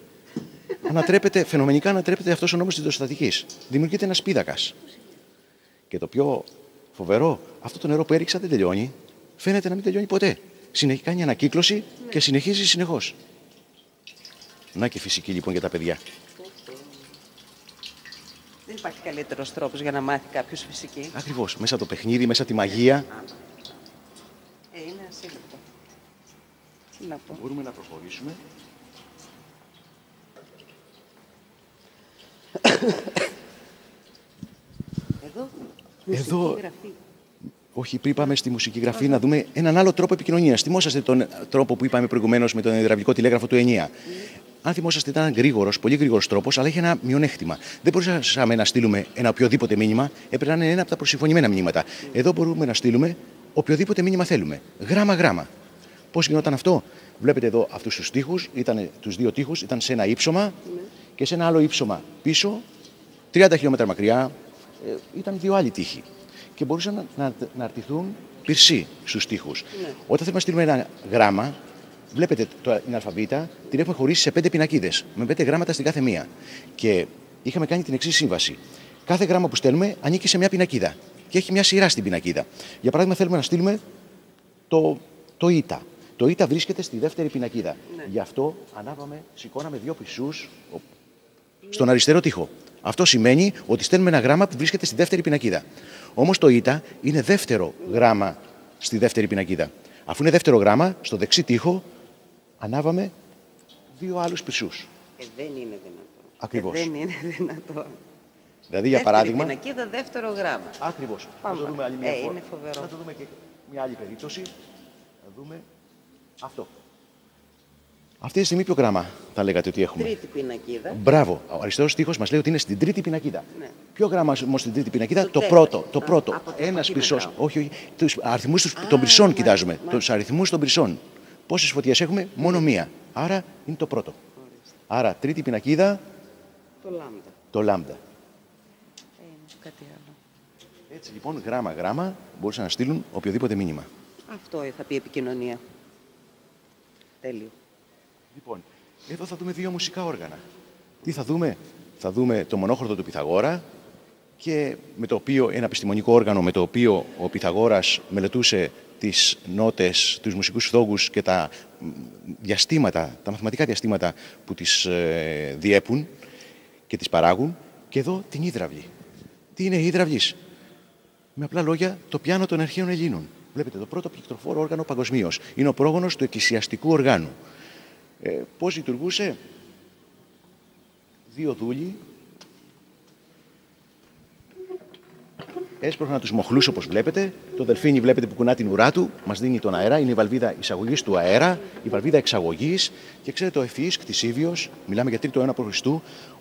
Ανατρέπεται, φαινομενικά ανατρέπεται αυτός ο νόμος της δοστατική. Δημιουργείται ένας πίδακας. Και το πιο φοβερό, αυτό το νερό που έριξα δεν τελειώνει. Φαίνεται να μην τελειώνει ποτέ. Συνεχίζει κάνει ανακύκλωση και συνεχίζει συνεχώς. Να και φυσική λοιπόν για τα παιδιά. Δεν υπάρχει καλύτερος τρόπος για να μάθει κάποιος φυσική. Ακριβώς. Μέσα το παιχνίδι, μέσα τη μαγεία. Ε, είναι ασύλληπτο. Τι να πω. Μπορούμε να προχωρήσουμε. Εδώ. Εδώ- μουσική γραφή. Όχι, πριν πάμε στη μουσική γραφή, να δούμε έναν άλλο τρόπο επικοινωνίας. Θυμόσαστε τον τρόπο που είπαμε προηγουμένως με τον υδραυλικό τηλέγραφο του 9. Αν θυμόσαστε, ήταν γρήγορος, πολύ γρήγορος τρόπος, αλλά είχε ένα μειονέκτημα. Δεν μπορούσαμε να στείλουμε ένα οποιοδήποτε μήνυμα, έπρεπε να είναι ένα από τα προσυμφωνημένα μηνύματα. Εδώ μπορούμε να στείλουμε οποιοδήποτε μήνυμα θέλουμε. Γράμμα-γράμμα. Πώς γινόταν αυτό, Βλέπετε εδώ αυτούς τους τοίχου, τους δύο τοίχου, ήταν σε ένα ύψωμα και σε ένα άλλο ύψωμα πίσω, 30 χιλιόμετρα μακριά, ε, ήταν δύο άλλοι τείχοι. Και μπορούσαν να, να, να αρτηθούν πυρσί στους τοίχου. Ναι. Όταν θέλουμε να στείλουμε ένα γράμμα, βλέπετε το, την αλφαβήτα, την έχουμε χωρίσει σε πέντε πινακίδες, με πέντε γράμματα στην κάθε μία. Και είχαμε κάνει την εξής σύμβαση. Κάθε γράμμα που στέλνουμε ανήκει σε μια πινακίδα και έχει μια σειρά στην πινακίδα. Για παράδειγμα, θέλουμε να στείλουμε το, το ΙΤΑ. Το ΙΤΑ βρίσκεται στη δεύτερη πινακίδα. Ναι. Γι' αυτό ανάβαμε, σηκώναμε δύο πισού στον αριστερό τοίχο. Αυτό σημαίνει ότι στέλνουμε ένα γράμμα που βρίσκεται στη δεύτερη πινακίδα. Όμως το ΙΤΑ είναι δεύτερο γράμμα στη δεύτερη πινακίδα. Αφού είναι δεύτερο γράμμα, στο δεξί τοίχο ανάβαμε δύο άλλους πισούς. Ε, δεν είναι δυνατό. Ακριβώς. Ε, δεν είναι δυνατό. Δηλαδή, για Δεύτερη παράδειγμα. πινακίδα, δεύτερο γράμμα. Ακριβώς. Πάμε. Να το δούμε άλλη μια Ε, φορά. είναι φοβερό. Να το δούμε και μια άλλη περίπτωση. Να δούμε αυτό. Αυτή τη στιγμή ποιο γράμμα θα λέγατε ότι έχουμε; Τρίτη πινακίδα. Μπράβο. Ο αριστερό τείχο μας λέει ότι είναι στην τρίτη πινακίδα. Ναι. Ποιο γράμμα όμως στην τρίτη πινακίδα, Το το, τέταρτο. πρώτο. Το Α, πρώτο. από τα Ένας εκεί πρισό. μετράω. Όχι, όχι. Τους αριθμούς των πρισών μάλιστα, κοιτάζουμε. μάλιστα. Τους αριθμούς των πρισών. Πόσες φωτιές έχουμε, μόνο μία. Άρα είναι το πρώτο. Άρα τρίτη πινακίδα, Το λάμδα. το λάμδα. Ε, κάτι άλλο. Έτσι λοιπόν, γράμμα-γράμμα μπορούσαν να στείλουν οποιοδήποτε μήνυμα. Αυτό θα πει επικοινωνία. Τέλειο. Λοιπόν, εδώ θα δούμε δύο μουσικά όργανα. Τι θα δούμε, θα δούμε το μονόχορδο του Πυθαγόρα και με το οποίο, ένα επιστημονικό όργανο με το οποίο ο Πυθαγόρας μελετούσε τις νότες, τους μουσικούς φθόγους και τα μ, διαστήματα, τα μαθηματικά διαστήματα που τις ε, διέπουν και τις παράγουν. Και εδώ την Ήδραυλη. Τι είναι η Ήδραυλης; Με απλά λόγια, το πιάνο των αρχαίων Ελλήνων. Βλέπετε, το πρώτο πληκτροφόρο όργανο παγκοσμίως. Είναι ο πρόγονος του εκκλησιαστικού οργάνου. Ε, πώς λειτουργούσε; Δύο δούλοι έσπρωχναν τους μοχλούς όπως βλέπετε. Το δελφίνι βλέπετε που κουνά την ουρά του, μας δίνει τον αέρα. Είναι η βαλβίδα εισαγωγής του αέρα, η βαλβίδα εξαγωγής. Και ξέρετε, ο ευφυής κτησίβιος, μιλάμε για τρίτο αιώνα π.Χ.,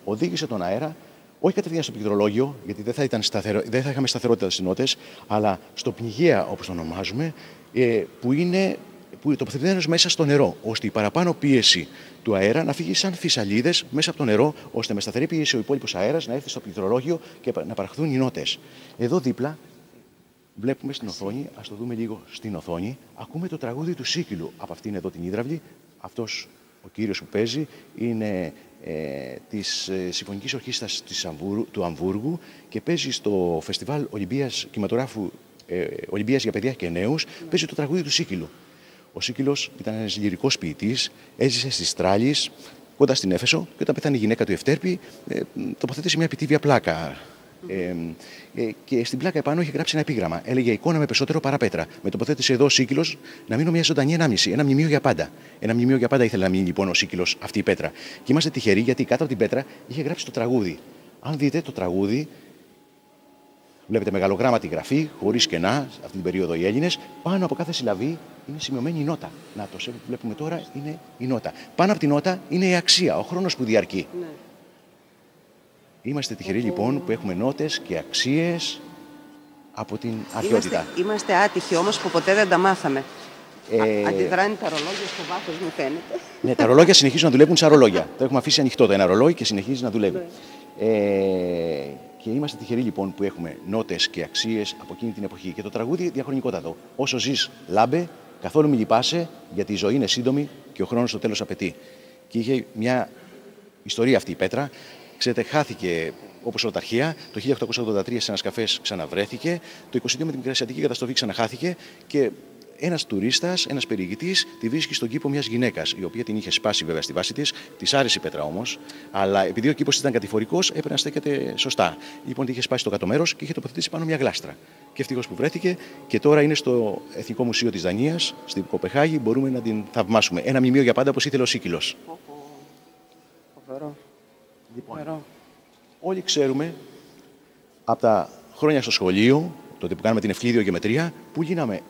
οδήγησε τον αέρα όχι κατευθείαν στο πληκτρολόγιο, γιατί δεν θα, ήταν σταθερο... δεν θα είχαμε σταθερότητα στις νότες, αλλά στο πνιγαία, όπως το ονομάζουμε, ε, που είναι που τοποθετημένος μέσα στο νερό, ώστε η παραπάνω πίεση του αέρα να φύγει σαν φυσαλίδε μέσα από το νερό, ώστε με σταθερή πίεση ο υπόλοιπος αέρας να έρθει στο πληκτρολόγιο και να παραχθούν οι νότες. Εδώ δίπλα βλέπουμε στην οθόνη, ας το δούμε λίγο στην οθόνη, ακούμε το τραγούδι του Σίκυλου από αυτήν εδώ την Ήδραυλη. Αυτός ο κύριος που παίζει είναι ε, της ε, Συμφωνικής Ορχήστρας της Αμβούρου, του Αμβούργου και παίζει στο Φεστιβάλ Ολυμπίας Κινηματογράφου ε, Ολυμπίας για παιδιά και νέους, παίζει το τραγούδι του Σίκυλου. Ο Σίκυλος ήταν ένας λυρικός ποιητής, έζησε στις Τράλεις, κοντά στην Έφεσο και όταν πέθανε η γυναίκα του Ευτέρπη, ε, τοποθέτησε μια επιτίβια πλάκα ε, ε, και στην πλάκα επάνω είχε γράψει ένα επίγραμμα. Έλεγε εικόνα με περισσότερο παρά πέτρα. Με τοποθέτησε εδώ ο Σίκυλος να μείνω μια ζωντανή ανάμνηση. Ένα μνημείο για πάντα. Ένα μνημείο για πάντα ήθελε να μείνει λοιπόν ο Σίκυλος αυτή η πέτρα. Και είμαστε τυχεροί γιατί κάτω από την πέτρα είχε γράψει το τραγούδι. Αν δείτε το τραγούδι, βλέπετε μεγαλογράμματη γραφή, χωρίς κενά, αυτή την περίοδο οι Έλληνες. Πάνω από κάθε συλλαβή είναι σημειωμένη η νότα. Να το σε βλέπουμε τώρα είναι η νότα. Πάνω από την νότα είναι η αξία, ο χρόνος που διαρκεί. Ναι. Είμαστε τυχεροί λοιπόν που έχουμε νότες και αξίες από την αρχαιότητα. Είμαστε, είμαστε άτυχοι όμως που ποτέ δεν τα μάθαμε. Ε, Α, αντιδράνε τα ρολόγια στο βάθος μου φαίνεται. Ναι, τα ρολόγια συνεχίζουν να δουλεύουν σαν ρολόγια. Το έχουμε αφήσει ανοιχτό το ένα ρολόι και συνεχίζει να δουλεύει. Ναι. Ε, και είμαστε τυχεροί λοιπόν που έχουμε νότες και αξίες από εκείνη την εποχή. Και το τραγούδι διαχρονικότατο. Όσο ζεις λάμπε, καθόλου μη λυπάσαι, γιατί η ζωή είναι σύντομη και ο χρόνος στο τέλος απαιτεί. Και είχε μια ιστορία αυτή η πέτρα. Ξέρετε, χάθηκε όπως όλα τα αρχαία. Το 1883 σε ένα καφέ ξαναβρέθηκε. Το 22 με την μικρασιατική καταστροφή ξαναχάθηκε. Και ένας τουρίστας, ένας περιηγητής, τη βρίσκει στον κήπο μιας γυναίκας, η οποία την είχε σπάσει βέβαια στη βάση της. Της άρεσε η πέτρα όμως, αλλά επειδή ο κήπος ήταν κατηφορικός, έπρεπε να στέκεται σωστά. Λοιπόν, τη είχε σπάσει στο κάτω μέρο και είχε τοποθετήσει πάνω μια γλάστρα. Και ευτυχώς που βρέθηκε και τώρα είναι στο Εθνικό Μουσείο της Δανίας, στην Κοπεχάγη. Μπορούμε να την θαυμάσουμε. Ένα μνημείο για πάντα όπως ήθελε ο Σίκυλος. Φοβερό. Λοιπόν, Φοβερό. Όλοι ξέρουμε από τα χρόνια στο σχολείο, τότε που κάναμε την ευκλήδιο γεωμετρία, που γίναμε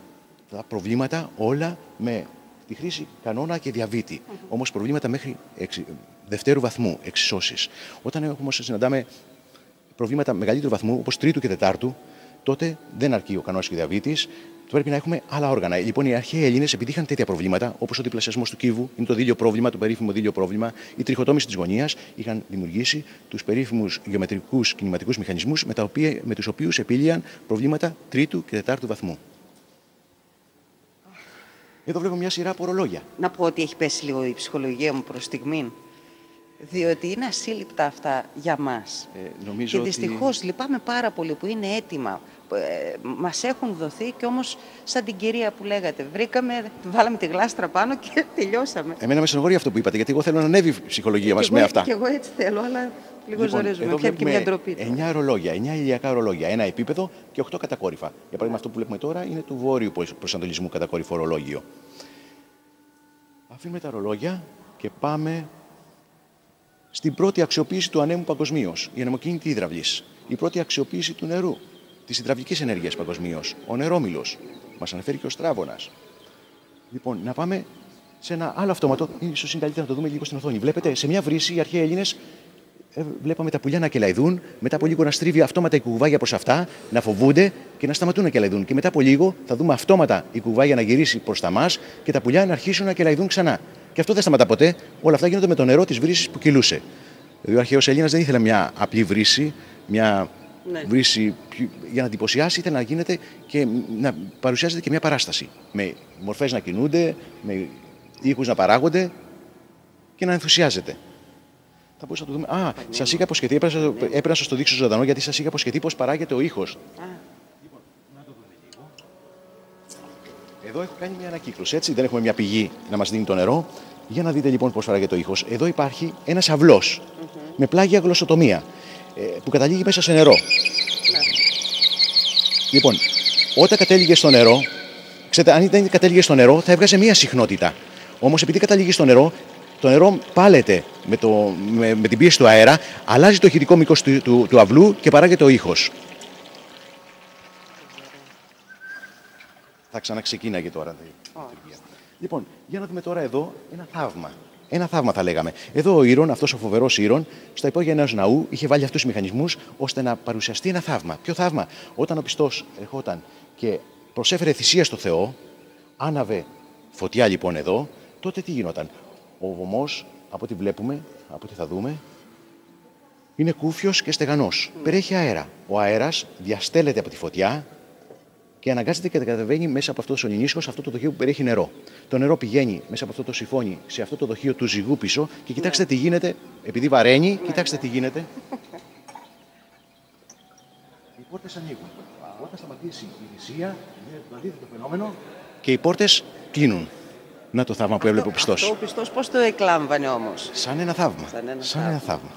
τα προβλήματα όλα με τη χρήση κανόνα και διαβήτη. Όμως προβλήματα μέχρι εξι... δευτέρου βαθμού, εξισώσεις. Όταν όμως συναντάμε προβλήματα μεγαλύτερου βαθμού, όπως τρίτου και τετάρτου, τότε δεν αρκεί ο κανόνας και ο διαβήτης. Πρέπει να έχουμε άλλα όργανα. Λοιπόν, οι αρχαίοι Έλληνες, επειδή είχαν τέτοια προβλήματα, όπως ο διπλασιασμός του κύβου, είναι το δίλιο πρόβλημα, το περίφημο δίλιο πρόβλημα, η τριχοτόμηση της γωνίας, είχαν δημιουργήσει τους περίφημους γεωμετρικούς κινηματικούς μηχανισμούς με, τα οποία- με τους οποίους επίλυαν προβλήματα τρίτου και τετάρτου βαθμού. Εδώ βλέπουμε μια σειρά από ορολόγια. Να πω ότι έχει πέσει λίγο η ψυχολογία μου προς στιγμήν. Διότι είναι ασύλληπτα αυτά για μας. Ε, νομίζω και ότι- δυστυχώς λυπάμαι πάρα πολύ που είναι έτοιμα. Ε, μας έχουν δοθεί και όμως σαν την κυρία που λέγατε. Βρήκαμε, βάλαμε τη γλάστρα πάνω και τελειώσαμε. Εμένα με στενοχωρεί αυτό που είπατε, γιατί εγώ θέλω να ανέβει η ψυχολογία μας Κι με εγώ- αυτά. Κι εγώ έτσι θέλω, αλλά λίγο ζορίζομαι. εδώ Πια και μια ντροπή. τώρα. 9 ρολόγια, 9 ηλιακά ρολόγια, ένα επίπεδο και 8 κατακόρυφα. Για παράδειγμα, αυτό που βλέπουμε τώρα είναι του βόρειου προς- προσανατολισμού κατακόρυφο ρολόγιο. Αφήνουμε τα ρολόγια και πάμε στην πρώτη αξιοποίηση του ανέμου παγκοσμίως, η ανεμοκίνητη υδραυλή. Η πρώτη αξιοποίηση του νερού, της υδραυλικής ενέργειας παγκοσμίως, ο νερόμυλος. Μας αναφέρει και ο Στράβονα. Λοιπόν, να πάμε σε ένα άλλο αυτόματο, ίσως είναι καλύτερα να το δούμε λίγο στην οθόνη. Βλέπετε, σε μια βρύση οι αρχαίοι Έλληνες ε, βλέπαμε τα πουλιά να κελαϊδούν, μετά από λίγο να στρίβει αυτόματα η κουβάγια προς αυτά, να φοβούνται και να σταματούν να κελαϊδούν. Και μετά από λίγο θα δούμε αυτόματα η κουβάγια να γυρίσει προς τα μας και τα πουλιά να αρχίσουν να κελαϊδούν ξανά. Και αυτό δεν σταματά ποτέ. Όλα αυτά γίνονται με το νερό της βρύσης που κυλούσε. Δηλαδή, ο αρχαίος Έλληνας δεν ήθελε μια απλή βρύση, μια ναι. βρύση για να εντυπωσιάσει, ήθελε να γίνεται και να παρουσιάζεται και μια παράσταση. Με μορφές να κινούνται, με ήχους να παράγονται και να ενθουσιάζεται. Θα μπορούσα να το δούμε. Α, σας είχα αποσχεθεί, έπρεπε να σας το δείξω ζωντανό γιατί σας είχα αποσχεθεί πώς παράγεται ο ήχος. Λοιπόν, Εδώ έχω κάνει μια ανακύκλωση, έτσι. Δεν έχουμε μια πηγή να μας δίνει το νερό. Για να δείτε λοιπόν πώς παράγεται ο ήχος. Εδώ υπάρχει ένας αυλός με πλάγια γλωσσοτομία ε, που καταλήγει μέσα σε νερό. Ναι. Λοιπόν, όταν κατέληγε στο νερό, ξέρετε, αν δεν κατέληγε στο νερό, θα έβγαζε μία συχνότητα. Όμως, επειδή καταλήγει στο νερό, το νερό πάλεται με, το, με, με την πίεση του αέρα, αλλάζει το ηχητικό μήκος του, του, του, αυλού και παράγεται ο ήχος. Θα ξαναξεκίναγε τώρα. Λοιπόν, για να δούμε τώρα εδώ ένα θαύμα. Ένα θαύμα θα λέγαμε. Εδώ ο Ήρων, αυτός ο φοβερός Ήρων, στα υπόγεια ενός ναού, είχε βάλει αυτούς τους μηχανισμούς ώστε να παρουσιαστεί ένα θαύμα. Ποιο θαύμα, όταν ο πιστός ερχόταν και προσέφερε θυσία στο Θεό, άναβε φωτιά λοιπόν εδώ, τότε τι γινόταν; Ο βωμός, από ό,τι βλέπουμε, από ό,τι θα δούμε, είναι κούφιος και στεγανός. Περιέχει αέρα. Ο αέρας διαστέλλεται από τη φωτιά και αναγκάζεται και κατεβαίνει μέσα από αυτό το σωληνίσχο σε αυτό το δοχείο που περιέχει νερό. Το νερό πηγαίνει μέσα από αυτό το σιφόνι σε αυτό το δοχείο του ζυγού πίσω και κοιτάξτε τι γίνεται, επειδή βαραίνει, ναι. κοιτάξτε τι γίνεται. Οι πόρτες ανοίγουν. Όταν σταματήσει η θυσία, το αντίθετο φαινόμενο και οι πόρτες κλείνουν. Να το θαύμα που έβλεπε ο πιστός. Ο πιστός πώς το εκλάμβανε όμως; Σαν ένα θαύμα. Σαν ένα, Σαν ένα θαύμα.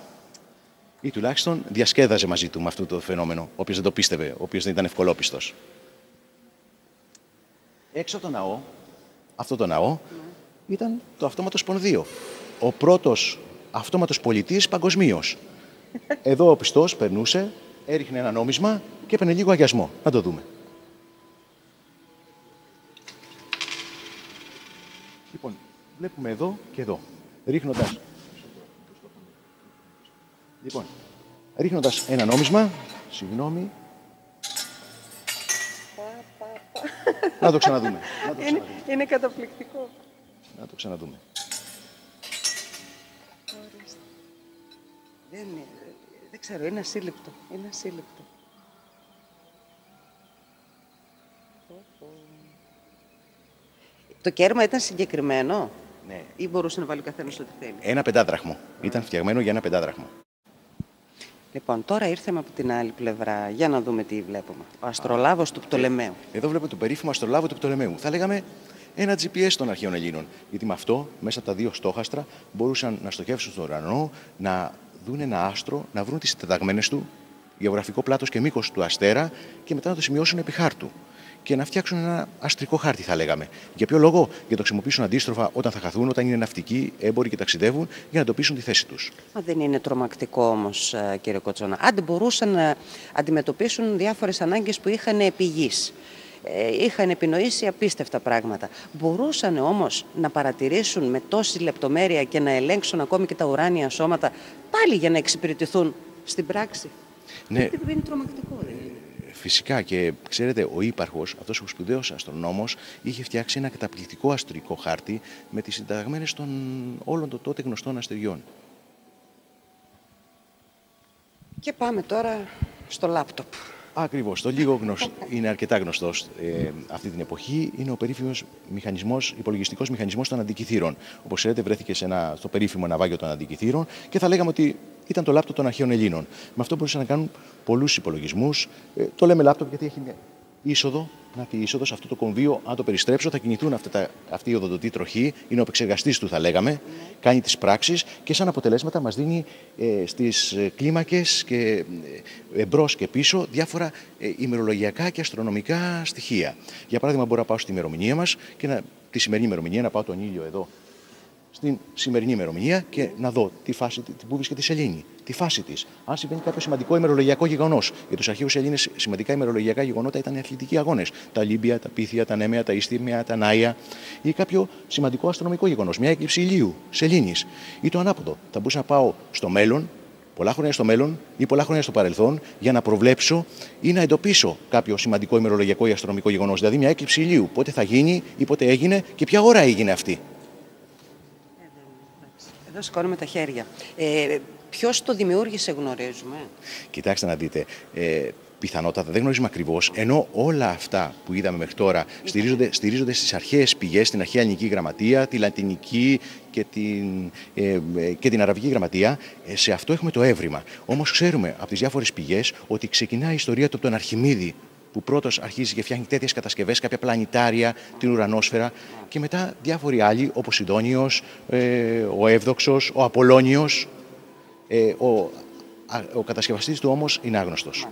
Ή τουλάχιστον διασκέδαζε μαζί του με αυτό το φαινόμενο, όποιο δεν το πίστευε, ο οποίος δεν ήταν ευκολόπιστος. Έξω από το ναό, αυτό το ναό, ήταν το αυτόματος σπονδίο. Ο πρώτος αυτόματος πολιτής παγκοσμίως. Εδώ ο πιστός περνούσε, έριχνε ένα νόμισμα και έπαιρνε λίγο αγιασμό. Να το δούμε. Λοιπόν, βλέπουμε εδώ και εδώ. Ρίχνοντας... Λοιπόν, ρίχνοντας ένα νόμισμα, συγγνώμη, Να το ξαναδούμε. Να το είναι, είναι καταπληκτικό. Να το ξαναδούμε. Δεν, δεν ξέρω, είναι ασύλληπτο. Είναι ασύλληπτο. Το κέρμα ήταν συγκεκριμένο. Ναι. Ή μπορούσε να βάλει ο καθένας ό,τι θέλει; Ένα πεντάδραχμο. Ήταν φτιαγμένο για ένα πεντάδραχμο. Λοιπόν, τώρα ήρθαμε από την άλλη πλευρά. Για να δούμε τι βλέπουμε. Ο αστρολάβος του Πτολεμαίου. Εδώ βλέπουμε τον περίφημο αστρολάβο του Πτολεμαίου. Θα λέγαμε ένα GPS των αρχαίων Ελλήνων. Γιατί με αυτό, μέσα από τα δύο στόχαστρα, μπορούσαν να στοχεύσουν στον ουρανό, να δουν ένα άστρο, να βρουν τις συντεταγμένε του, γεωγραφικό πλάτος και μήκος του αστέρα και μετά να το σημειώσουν επί χάρτου και να φτιάξουν ένα αστρικό χάρτη, θα λέγαμε. Για ποιο λόγο, για να το χρησιμοποιήσουν αντίστροφα όταν θα χαθούν, όταν είναι ναυτικοί, έμποροι και ταξιδεύουν, για να εντοπίσουν τη θέση τους. Μα δεν είναι τρομακτικό όμως, ε, κύριε Κοτσόνα. Άντε μπορούσαν να αντιμετωπίσουν διάφορες ανάγκες που είχαν επί ε, είχαν επινοήσει απίστευτα πράγματα. Μπορούσαν όμως να παρατηρήσουν με τόση λεπτομέρεια και να ελέγξουν ακόμη και τα ουράνια σώματα πάλι για να εξυπηρετηθούν στην πράξη. Ναι. Δεν είναι τρομακτικό. Φυσικά και ξέρετε, ο ύπαρχο, αυτός ο σπουδαίος αστρονόμος, είχε φτιάξει ένα καταπληκτικό αστρικό χάρτη με τις συνταγμένε των όλων των τότε γνωστών αστεριών. Και πάμε τώρα στο λάπτοπ. Ακριβώς. Το λίγο γνωστό, είναι αρκετά γνωστός ε, αυτή την εποχή. Είναι ο περίφημος μηχανισμός, υπολογιστικός μηχανισμός των αντικειθήρων. Όπως ξέρετε, βρέθηκε σε ένα, στο περίφημο ναυάγιο των αντικειθήρων και θα λέγαμε ότι ήταν το λάπτοπ των αρχαίων Ελλήνων. Με αυτό μπορούσαν να κάνουν πολλούς υπολογισμούς. Ε, το λέμε λάπτοπ γιατί έχει μια είσοδο. Να τη είσοδος, αυτό το κομβίο, αν το περιστρέψω, θα κινηθούν αυτά τα, αυτή η οδοντοτή τροχή. Είναι ο επεξεργαστής του, θα λέγαμε. Κάνει τις πράξεις και σαν αποτελέσματα μας δίνει ε, στις ε, κλίμακες και ε, εμπρός και πίσω διάφορα ε, ημερολογιακά και αστρονομικά στοιχεία. Για παράδειγμα, μπορώ να πάω στη ημερομηνία μας και να, τη σημερινή ημερομηνία να πάω τον ήλιο εδώ στην σημερινή ημερομηνία και να δω τη φάση, που βρίσκεται η Σελήνη, τη φάση της. Αν συμβαίνει κάποιο σημαντικό ημερολογιακό γεγονός. Για τους αρχαίους Έλληνες, σημαντικά ημερολογιακά γεγονότα ήταν οι αθλητικοί αγώνες. Τα Λίμπια, τα Πίθια, τα Νέμεα, τα Ιστήμια, τα Νάια. Ή κάποιο σημαντικό αστρονομικό γεγονός. Μια έκλειψη ηλίου, Σελήνης. Ή το ανάποδο. Θα μπορούσα να πάω στο μέλλον, πολλά χρόνια στο μέλλον ή πολλά χρόνια στο παρελθόν για να προβλέψω ή να εντοπίσω κάποιο σημαντικό ημερολογιακό ή αστρονομικό γεγονός. Δηλαδή μια έκλειψη ηλίου. Πότε θα γίνει ή πότε έγινε και ποια ώρα έγινε αυτή. Εδώ σηκώνουμε τα χέρια. Ε, Ποιος το δημιούργησε, γνωρίζουμε; Κοιτάξτε να δείτε. Ε, πιθανότατα δεν γνωρίζουμε ακριβώς, ενώ όλα αυτά που είδαμε μέχρι τώρα στηρίζονται, στηρίζονται στις αρχαίες πηγές, την αρχαία ελληνική γραμματεία, τη λατινική και την, ε, ε, και την αραβική γραμματεία. Ε, σε αυτό έχουμε το έβριμα. Όμως ξέρουμε από τις διάφορες πηγές ότι ξεκινάει η ιστορία του από τον Αρχιμίδη, που πρώτος αρχίζει και φτιάχνει τέτοιες κατασκευές, κάποια πλανητάρια, την ουρανόσφαιρα και μετά διάφοροι άλλοι όπως Σιδόνιο, ε, ο Εύδοξος, ο Απολώνιος. Ε, ο, ο κατασκευαστής του όμως είναι άγνωστος.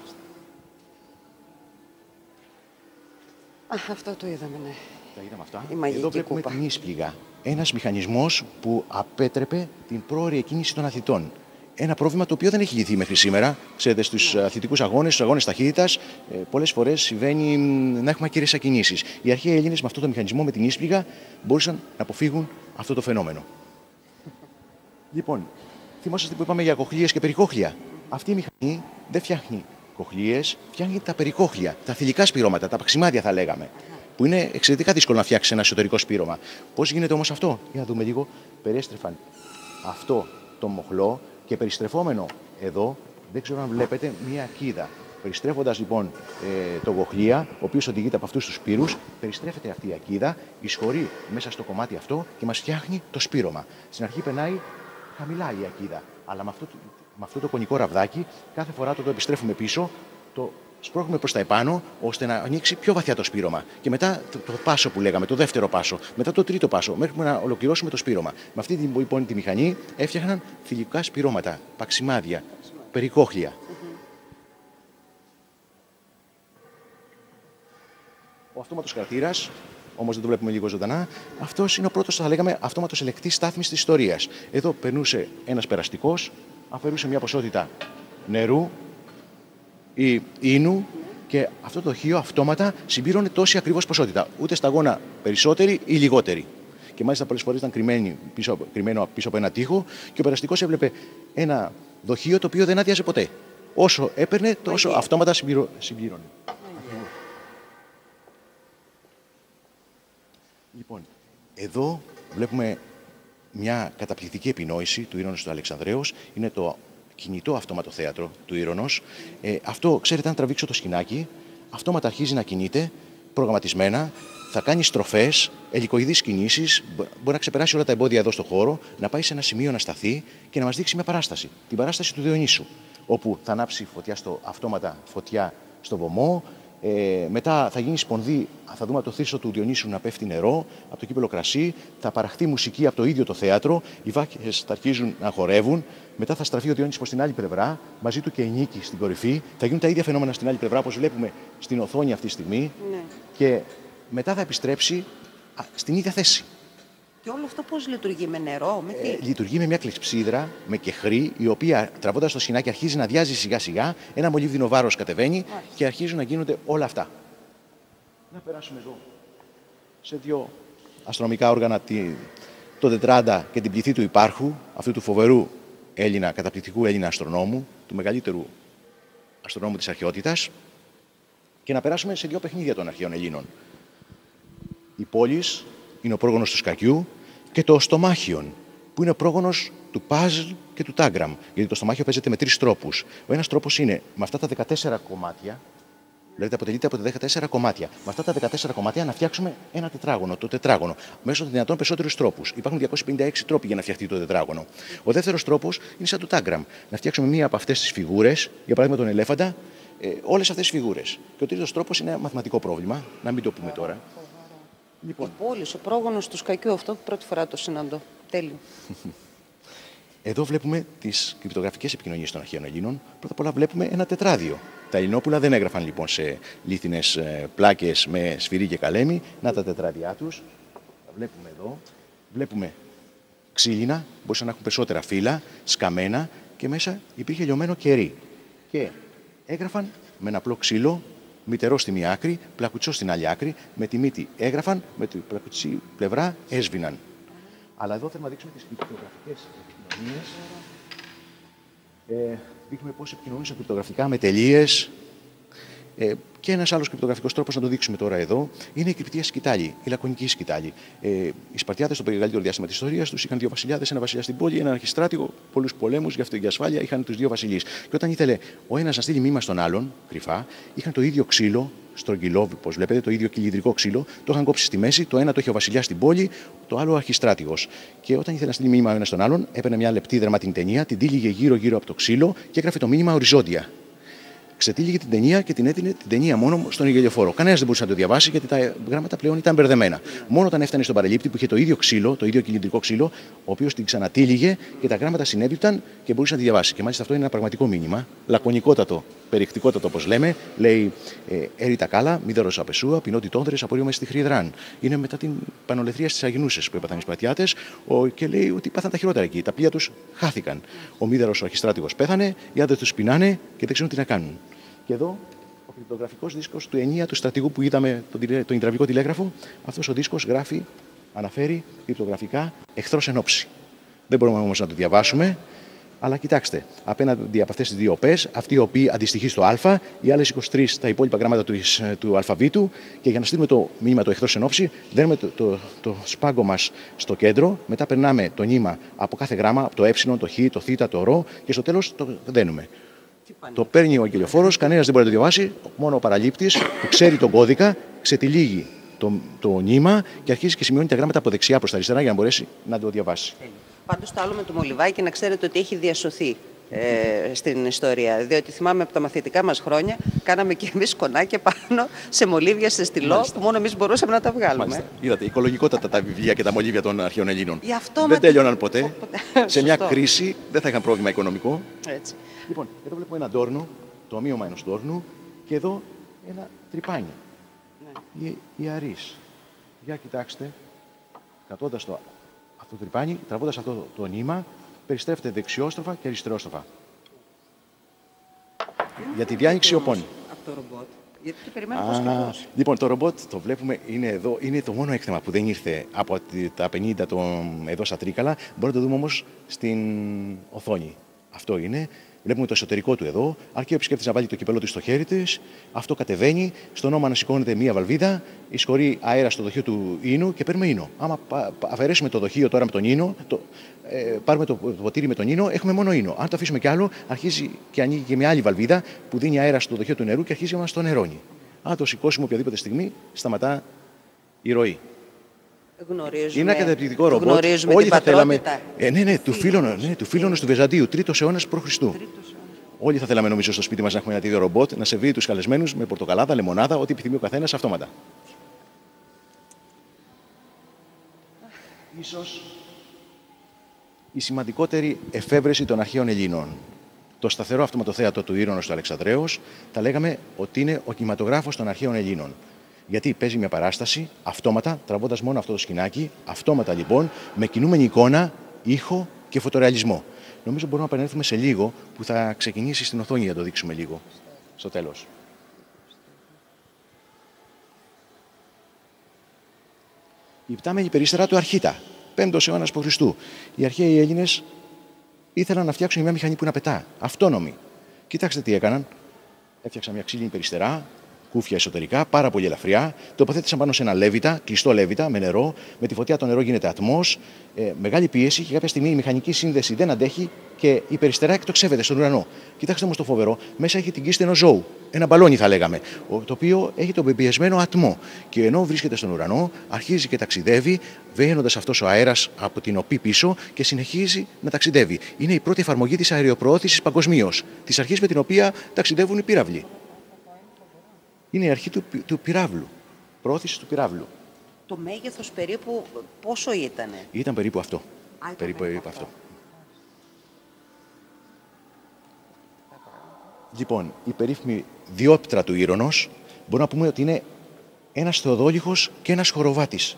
Α, αυτό το είδαμε, ναι. Τα είδαμε αυτά. Η μαγική Εδώ βλέπουμε κούπα. την ίσπληγα. Ένας μηχανισμός που απέτρεπε την πρόορη εκκίνηση των αθλητών. Ένα πρόβλημα το οποίο δεν έχει λυθεί μέχρι σήμερα. Ξέρετε, στους Ναι. αθλητικούς αγώνες, στους αγώνες ταχύτητας, πολλές φορές συμβαίνει μ, να έχουμε ακύρε ακινήσεις. Οι αρχαίοι Έλληνες με αυτό το μηχανισμό, με την ίσπληγα, μπορούσαν να αποφύγουν αυτό το φαινόμενο. Λοιπόν, θυμόσαστε που είπαμε για κοχλίες και περικόχλια. Αυτή η μηχανή δεν φτιάχνει κοχλίες, φτιάχνει τα περικόχλια, τα θηλυκά σπυρώματα, τα παξιμάδια θα λέγαμε. Που είναι εξαιρετικά δύσκολο να φτιάξεις ένα εσωτερικό σπύρωμα. Πώς γίνεται όμως αυτό, για να δούμε λίγο. Περέστρεφαν αυτό το μοχλό και περιστρεφόμενο εδώ, δεν ξέρω αν βλέπετε, μία ακίδα. Περιστρέφοντας λοιπόν ε, το γοχλία, ο οποίος οδηγείται από αυτούς τους σπύρου, περιστρέφεται αυτή η ακίδα, εισχωρεί μέσα στο κομμάτι αυτό και μας φτιάχνει το σπύρωμα. Στην αρχή περνάει χαμηλά η ακίδα, αλλά με αυτό, το- με αυτό το κονικό ραβδάκι, κάθε φορά το, το επιστρέφουμε πίσω, το σπρώχνουμε προς τα επάνω, ώστε να ανοίξει πιο βαθιά το σπύρωμα. Και μετά το, το πάσο που λέγαμε, το δεύτερο πάσο, μετά το τρίτο πάσο, μέχρι που να ολοκληρώσουμε το σπύρωμα. Με αυτή την, λοιπόν, τη μηχανή έφτιαχναν θηλυκά σπυρώματα, παξιμάδια, περικόχλια. Ο αυτόματος κρατήρας, όμως δεν το βλέπουμε λίγο ζωντανά, αυτός είναι ο πρώτος, θα λέγαμε, αυτόματος ελεκτής στάθμης της ιστορίας. Εδώ περνούσε ένας περαστικός, αφαιρούσε μια ποσότητα νερού ή ίνου και αυτό το δοχείο αυτόματα συμπλήρωνε τόση ακριβώς ποσότητα. Ούτε σταγόνα περισσότερη ή λιγότερη. Και μάλιστα πολλές φορές ήταν κρυμμένη πίσω, από- κρυμμένο πίσω από ένα τοίχο και ο περαστικός έβλεπε ένα δοχείο το οποίο δεν άδειαζε ποτέ. Όσο έπαιρνε, τόσο Μαγεία. αυτόματα συμπληρω- συμπλήρωνε. Λοιπόν, εδώ βλέπουμε μια καταπληκτική επινόηση του Ήρωνος του Αλεξανδρέως. Είναι το κινητό αυτόματο θέατρο του Ήρωνος. Ε, αυτό, ξέρετε, αν τραβήξω το σκηνάκι, αυτόματα αρχίζει να κινείται, προγραμματισμένα, θα κάνει στροφές, ελικοειδείς κινήσεις, μπο- μπορεί να ξεπεράσει όλα τα εμπόδια εδώ στο χώρο, να πάει σε ένα σημείο να σταθεί και να μας δείξει μια παράσταση. Την παράσταση του Διονύσου, όπου θα ανάψει φωτιά στο, αυτόματα φωτιά στο βωμό, ε, μετά θα γίνει σπονδί, θα δούμε από το θύσο του Διονύσου να πέφτει νερό, από το κύπελο κρασί, θα παραχθεί μουσική από το ίδιο το θέατρο, οι βάκες θα αρχίζουν να χορεύουν, μετά θα στραφεί ο Διονύσης προς την άλλη πλευρά, μαζί του και η Νίκη στην κορυφή, θα γίνουν τα ίδια φαινόμενα στην άλλη πλευρά όπως βλέπουμε στην οθόνη αυτή τη στιγμή Ναι. και μετά θα επιστρέψει α, στην ίδια θέση. Και όλο αυτό πώς λειτουργεί με νερό, με τι; Ε, λειτουργεί με μια κλεψίδρα, με κεχρή, η οποία τραβώντας το σκηνάκι αρχίζει να διάζει σιγά σιγά, ένα μολύβδινο βάρος κατεβαίνει και αρχίζουν να γίνονται όλα αυτά. Να περάσουμε εδώ σε δύο αστρονομικά όργανα, τη- το τετράντα και την πληθή του υπάρχου, αυτού του φοβερού Έλληνα, καταπληκτικού Έλληνα αστρονόμου, του μεγαλύτερου αστρονόμου της αρχαιότητας, και να περάσουμε σε δύο παιχνίδια των αρχαίων Ελλήνων. Η πόλης είναι ο πρόγονος του σκακιού και το στομάχιον, που είναι ο πρόγονος του παζλ και του τάγκραμ. Γιατί το στομάχιο παίζεται με τρεις τρόπους. Ο ένας τρόπος είναι με αυτά τα 14 κομμάτια, δηλαδή αποτελείται από τα 14 κομμάτια. Με αυτά τα 14 κομμάτια να φτιάξουμε ένα τετράγωνο, το τετράγωνο, μέσω των δυνατών περισσότερους τρόπους. Υπάρχουν 256 τρόποι για να φτιαχτεί το τετράγωνο. Ο δεύτερος τρόπος είναι σαν το τάγκραμ. Να φτιάξουμε μία από αυτές τις φιγούρες, για παράδειγμα τον ελέφαντα, ε, όλες αυτές τις φιγούρες. Και ο τρίτος τρόπος είναι ένα μαθηματικό πρόβλημα, να μην το πούμε τώρα. Λοιπόν, Η πόλης, ο πρόγονος του σκακιού, αυτό πρώτη φορά το συναντώ. Τέλειο. Εδώ βλέπουμε τις κρυπτογραφικές επικοινωνίες των αρχαίων Ελλήνων. Πρώτα απ' όλα βλέπουμε ένα τετράδιο. Τα Ελληνόπουλα δεν έγραφαν λοιπόν σε λίθινες πλάκες με σφυρί και καλέμι. Να τα τετράδια τους. Τα βλέπουμε εδώ. Βλέπουμε ξύλινα, μπορούσαν να έχουν περισσότερα φύλλα, σκαμμένα και μέσα υπήρχε λιωμένο κερί. Και έγραφαν με ένα απλό ξύλο, μητερό στη μία άκρη, πλακουτσό στην άλλη άκρη, με τη μύτη έγραφαν, με την πλακουτσή πλευρά έσβηναν. Αλλά εδώ θέλουμε να δείξουμε τις κρυπτογραφικές επικοινωνίε. Ε, δείχνουμε πώς επικοινωνούσαν κρυπτογραφικά με τελείες, ε, και ένας άλλος κρυπτογραφικός τρόπος να το δείξουμε τώρα εδώ είναι η κρυπτία σκητάλη, η λακωνική σκητάλη. Ε, οι Σπαρτιάτες στο μεγαλύτερο διάστημα της ιστορίας τους είχαν δύο βασιλιάδες, ένα βασιλιά στην πόλη, ένα αρχιστράτηγο, πολλούς πολέμους, γι' αυτό για ασφάλεια είχαν τους δύο βασιλείς. Και όταν ήθελε ο ένας να στείλει μήμα στον άλλον, κρυφά, είχαν το ίδιο ξύλο, στρογγυλό, όπω βλέπετε, το ίδιο κυλιδρικό ξύλο, το είχαν κόψει στη μέση, το ένα το είχε ο βασιλιάς στην πόλη, το άλλο ο αρχιστράτηγος. Και όταν ήθελε να στείλει μήνυμα ένας στον άλλον, έπαιρνε μια λεπτή δραματινή ταινία, την τύλιγε γύρω-γύρω από το ξύλο και έγραφε το μήνυμα οριζόντια ξετύλιγε την ταινία και την έτεινε την ταινία μόνο στον υγελιοφόρο. Κανένας δεν μπορούσε να το διαβάσει γιατί τα γράμματα πλέον ήταν μπερδεμένα. Μόνο όταν έφτανε στον παραλήπτη που είχε το ίδιο ξύλο, το ίδιο κυλιντρικό ξύλο, ο οποίος την ξανατύλιγε και τα γράμματα συνέβηταν και μπορούσε να τη διαβάσει. Και μάλιστα αυτό είναι ένα πραγματικό μήνυμα, λακωνικότατο, περιεκτικότατο όπως λέμε. Λέει ε, Έριτα κάλα, μηδέρο απεσούα, πινότι τόνδρες, απορρίω στη Χρυδράν. Είναι μετά την πανολεθρία στις Αγινούσε που έπαθαν οι Σπατιάτε και λέει ότι πάθαν τα χειρότερα εκεί. Τα πλοία τους χάθηκαν. Ο μηδέρο ο αρχιστράτηγος πέθανε, οι άντρες τους πεινάνε και δεν ξέρουν τι να κάνουν. Και εδώ ο κρυπτογραφικό δίσκος του ενία του στρατηγού που είδαμε τον, τον υδραυλικό τηλέγραφο. Αυτός ο δίσκος γράφει, αναφέρει κρυπτογραφικά εχθρός εν όψη. Δεν μπορούμε όμως να το διαβάσουμε. Αλλά κοιτάξτε, απέναντι από αυτές τις δύο ΟΠΕ, αυτή η οποία αντιστοιχεί στο Α, οι άλλες 23 τα υπόλοιπα γράμματα του, του αλφαβήτου. Και για να στείλουμε το μήνυμα το εχθρός εν όψη, δένουμε το, το, το σπάγκο μας στο κέντρο, μετά περνάμε το νήμα από κάθε γράμμα, από το ε, το χ, το θ, το ρο και στο τέλος το δένουμε. Το παίρνει ο αγγελιοφόρος, κανένας δεν μπορεί να το διαβάσει, μόνο ο παραλήπτης που ξέρει τον κώδικα, ξετυλίγει το, το νήμα και αρχίζει και σημειώνει τα γράμματα από δεξιά προς τα αριστερά για να μπορέσει να το διαβάσει. Πάντως το άλλο με το Μολυβάκι να ξέρετε ότι έχει διασωθεί ε, στην ιστορία. Διότι θυμάμαι από τα μαθητικά μας χρόνια, κάναμε και εμείς κονάκια πάνω σε μολύβια σε στυλό Μάλιστα. που μόνο εμείς μπορούσαμε να τα βγάλουμε. Μάλιστα. Είδατε, οικολογικότατα τα βιβλία και τα μολύβια των αρχαίων Ελλήνων. Δεν τέλειωναν ποτέ. σε μια κρίση δεν θα είχαν πρόβλημα οικονομικό. Έτσι. Λοιπόν, εδώ βλέπουμε ένα τόρνο, το ομοίωμα ενός τόρνου και εδώ ένα τρυπάνι. Ναι. Η, η αρής. Για κοιτάξτε, κατώντας το αυτό το τρυπάνι, τραβώντας αυτό το, το νήμα, περιστρέφεται δεξιόστροφα και αριστερόστροφα. Για τη διάνοιξη οπών. Από το ρομπότ. Γιατί το περιμένω πώς Λοιπόν, το ρομπότ το βλέπουμε, είναι εδώ, είναι το μόνο έκθεμα που δεν ήρθε από τα 50 το, εδώ στα Τρίκαλα. Μπορούμε να το δούμε όμως στην οθόνη. Αυτό είναι. Βλέπουμε το εσωτερικό του εδώ. Αρκεί ο επισκέπτης να βάλει το κυπέλο του στο χέρι της. Αυτό κατεβαίνει. Στον ώμα να σηκώνεται μία βαλβίδα. Εισχωρεί αέρα στο δοχείο του ίνου και παίρνουμε ίνο. Άμα αφαιρέσουμε το δοχείο τώρα με τον ίνο, το, ε, πάρουμε το ποτήρι με τον ίνο, έχουμε μόνο ίνο. Αν το αφήσουμε κι άλλο, αρχίζει και ανοίγει και μια άλλη βαλβίδα που δίνει αέρα στο δοχείο του νερού και αρχίζει να μας το νερώνει. Αν το σηκώσουμε οποιαδήποτε στιγμή, σταματά η ροή. Γνωρίζουμε, είναι ένα καταπληκτικό ρομπότ. Γνωρίζουμε Όλοι θα θέλαμε. Ε, ναι, ναι, του φίλων, ναι, του φίλων του Βεζαντίου, τρίτος αιώνας π.Χ. Όλοι θα θέλαμε νομίζω στο σπίτι μας να έχουμε ένα τέτοιο ρομπότ, να σεβεί τους καλεσμένους με πορτοκαλάδα, λεμονάδα, ό,τι επιθυμεί ο καθένας αυτόματα. Ίσως η σημαντικότερη εφεύρεση των αρχαίων Ελλήνων. Το σταθερό αυτοματοθέατο του Ήρωνος του Αλεξανδρέως θα λέγαμε ότι είναι ο κινηματογράφος των αρχαίων Ελλήνων. Γιατί παίζει μια παράσταση αυτόματα, τραβώντας μόνο αυτό το σκηνάκι, αυτόματα λοιπόν, με κινούμενη εικόνα, ήχο και φωτορεαλισμό. Νομίζω μπορούμε να επανέλθουμε σε λίγο που θα ξεκινήσει στην οθόνη για να το δείξουμε λίγο. Στο τέλος. Η πτάμενη περίστερα του Αρχίτα, 5ο αιώνας π.Χ. Οι αρχαίοι Έλληνες ήθελαν να φτιάξουν μια μηχανή που να πετά, αυτόνομη. Κοιτάξτε τι έκαναν. Έφτιαξαν μια ξύλινη περιστερά, κούφια εσωτερικά, πάρα πολύ ελαφριά. Τοποθέτησαν πάνω σε ένα λέβητα, κλειστό λέβητα, με νερό. Με τη φωτιά το νερό γίνεται ατμός. Ε, μεγάλη πίεση και κάποια στιγμή η μηχανική σύνδεση δεν αντέχει και η περιστερά εκτοξεύεται στον ουρανό. Κοιτάξτε όμως το φοβερό, μέσα έχει την κίστη ενός ζώου. Ένα μπαλόνι θα λέγαμε, το οποίο έχει τον πεμπιεσμένο ατμό. Και ενώ βρίσκεται στον ουρανό, αρχίζει και ταξιδεύει, βαίνοντας αυτός ο αέρας από την οπή πίσω και συνεχίζει να ταξιδεύει. Είναι η πρώτη εφαρμογή της αεροπροώθηση παγκοσμίως, τη αρχή με την οποία ταξιδεύουν οι πύραυλοι. Είναι η αρχή του, του πυράβλου. Πρόθεση του πυράβλου. Το μέγεθος περίπου πόσο ήτανε; Ήταν περίπου αυτό. Α, ήταν περίπου, περίπου αυτό. Λοιπόν, η περίφημη διόπτρα του Ήρωνος μπορούμε να πούμε ότι είναι ένας Θεοδόλυχος και ένας Χοροβάτης.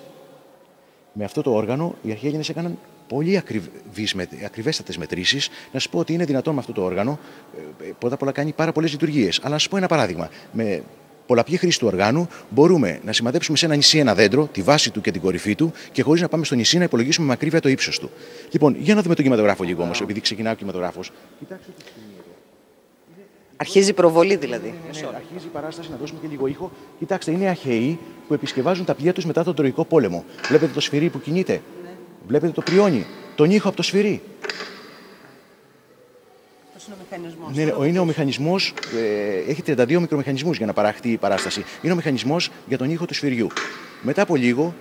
Με αυτό το όργανο οι αρχαίοι Έλληνες έκαναν πολύ ακριβέστατες μετρήσεις. Να σας πω ότι είναι δυνατόν με αυτό το όργανο, ε, πρώτα απ' όλα κάνει πάρα πολλές λειτουργίες. Αλλά να σας πω ένα παράδειγμα. Με πολλαπλή χρήση του οργάνου μπορούμε να σημαδέψουμε σε ένα νησί ένα δέντρο, τη βάση του και την κορυφή του και χωρίς να πάμε στο νησί να υπολογίσουμε μακρύβια το ύψος του. Λοιπόν, για να δούμε τον κινηματογράφο λίγο όμως, επειδή ξεκινάει ο κινηματογράφος. Κοιτάξτε τι Αρχίζει η προβολή δηλαδή. Ναι, ναι, αρχίζει η παράσταση, να δώσουμε και λίγο ήχο. Κοιτάξτε, είναι αχαίοι που επισκευάζουν τα πλοία τους μετά τον Τροϊκό πόλεμο. Βλέπετε το σφυρί που κινείται; Ναι. Βλέπετε το πριόνι; Τον ήχο από το σφυρί; Είναι ο μηχανισμός. Ναι, είναι ο μηχανισμός. Ε, έχει 32 μικρομηχανισμούς για να παραχθεί η παράσταση. Είναι ο μηχανισμός για τον ήχο του σφυριού. Μετά από λίγο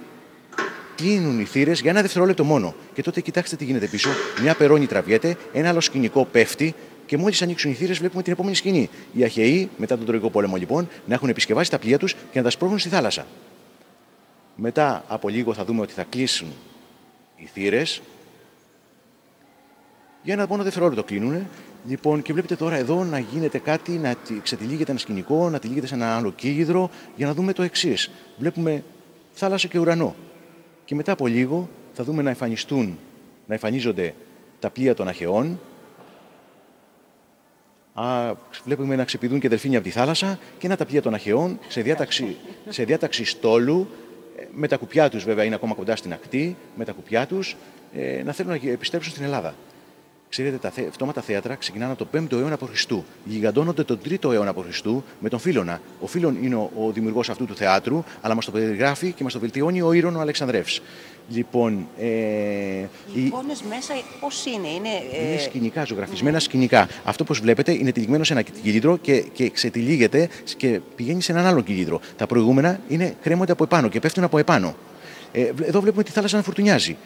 κλείνουν οι θύρες για ένα δευτερόλεπτο μόνο. Και τότε κοιτάξτε τι γίνεται πίσω. Μια περώνη τραβιέται, ένα άλλο σκηνικό πέφτει και μόλις ανοίξουν οι θύρες, βλέπουμε την επόμενη σκηνή. Οι Αχαιοί, μετά τον Τροϊκό πόλεμο, λοιπόν, να έχουν επισκευάσει τα πλοία τους και να τα σπρώχνουν στη θάλασσα. Μετά από λίγο θα δούμε ότι θα κλείσουν οι θύρες. Για ένα μόνο δευτερόλεπτο κλείνουν. Λοιπόν, και βλέπετε τώρα εδώ να γίνεται κάτι, να ξετυλίγεται ένα σκηνικό, να τυλίγεται σε ένα άλλο κύγιδρο, για να δούμε το εξής. Βλέπουμε θάλασσα και ουρανό. Και μετά από λίγο θα δούμε να εμφανιστούν, να εμφανίζονται τα πλοία των Αχαιών, Α, βλέπουμε να ξεπηδούν και δελφίνια από τη θάλασσα και να τα πλοία των Αχαιών σε διάταξη, σε διάταξη στόλου, ε, με τα κουπιά τους βέβαια είναι ακόμα κοντά στην ακτή, με τα κουπιά τους, ε, να θέλουν να επιστρέψουν στην Ελλάδα. Ξέρετε, τα αυτόματα θέατρα ξεκινάνε από το 5ο αιώνα π.Χ. Γιγαντώνονται τον 3ο αιώνα π.Χ. με τον Φίλωνα. Ο Φίλων είναι ο, ο δημιουργός αυτού του θεάτρου, αλλά μας το περιγράφει και μας το βελτιώνει ο Ήρων ο Αλεξανδρεύς. Λοιπόν, ε, οι εικόνες μέσα πώς είναι, είναι. Ε... Είναι σκηνικά, ζωγραφισμένα σκηνικά. Αυτό που βλέπετε είναι τυλιγμένο σε ένα κυλίδρο και, και ξετυλίγεται και πηγαίνει σε έναν άλλο κυλίδρο. Τα προηγούμενα είναι κρέμονται από επάνω και πέφτουν από επάνω. Ε, εδώ βλέπουμε τη θάλασσα να φουρτουνιάζει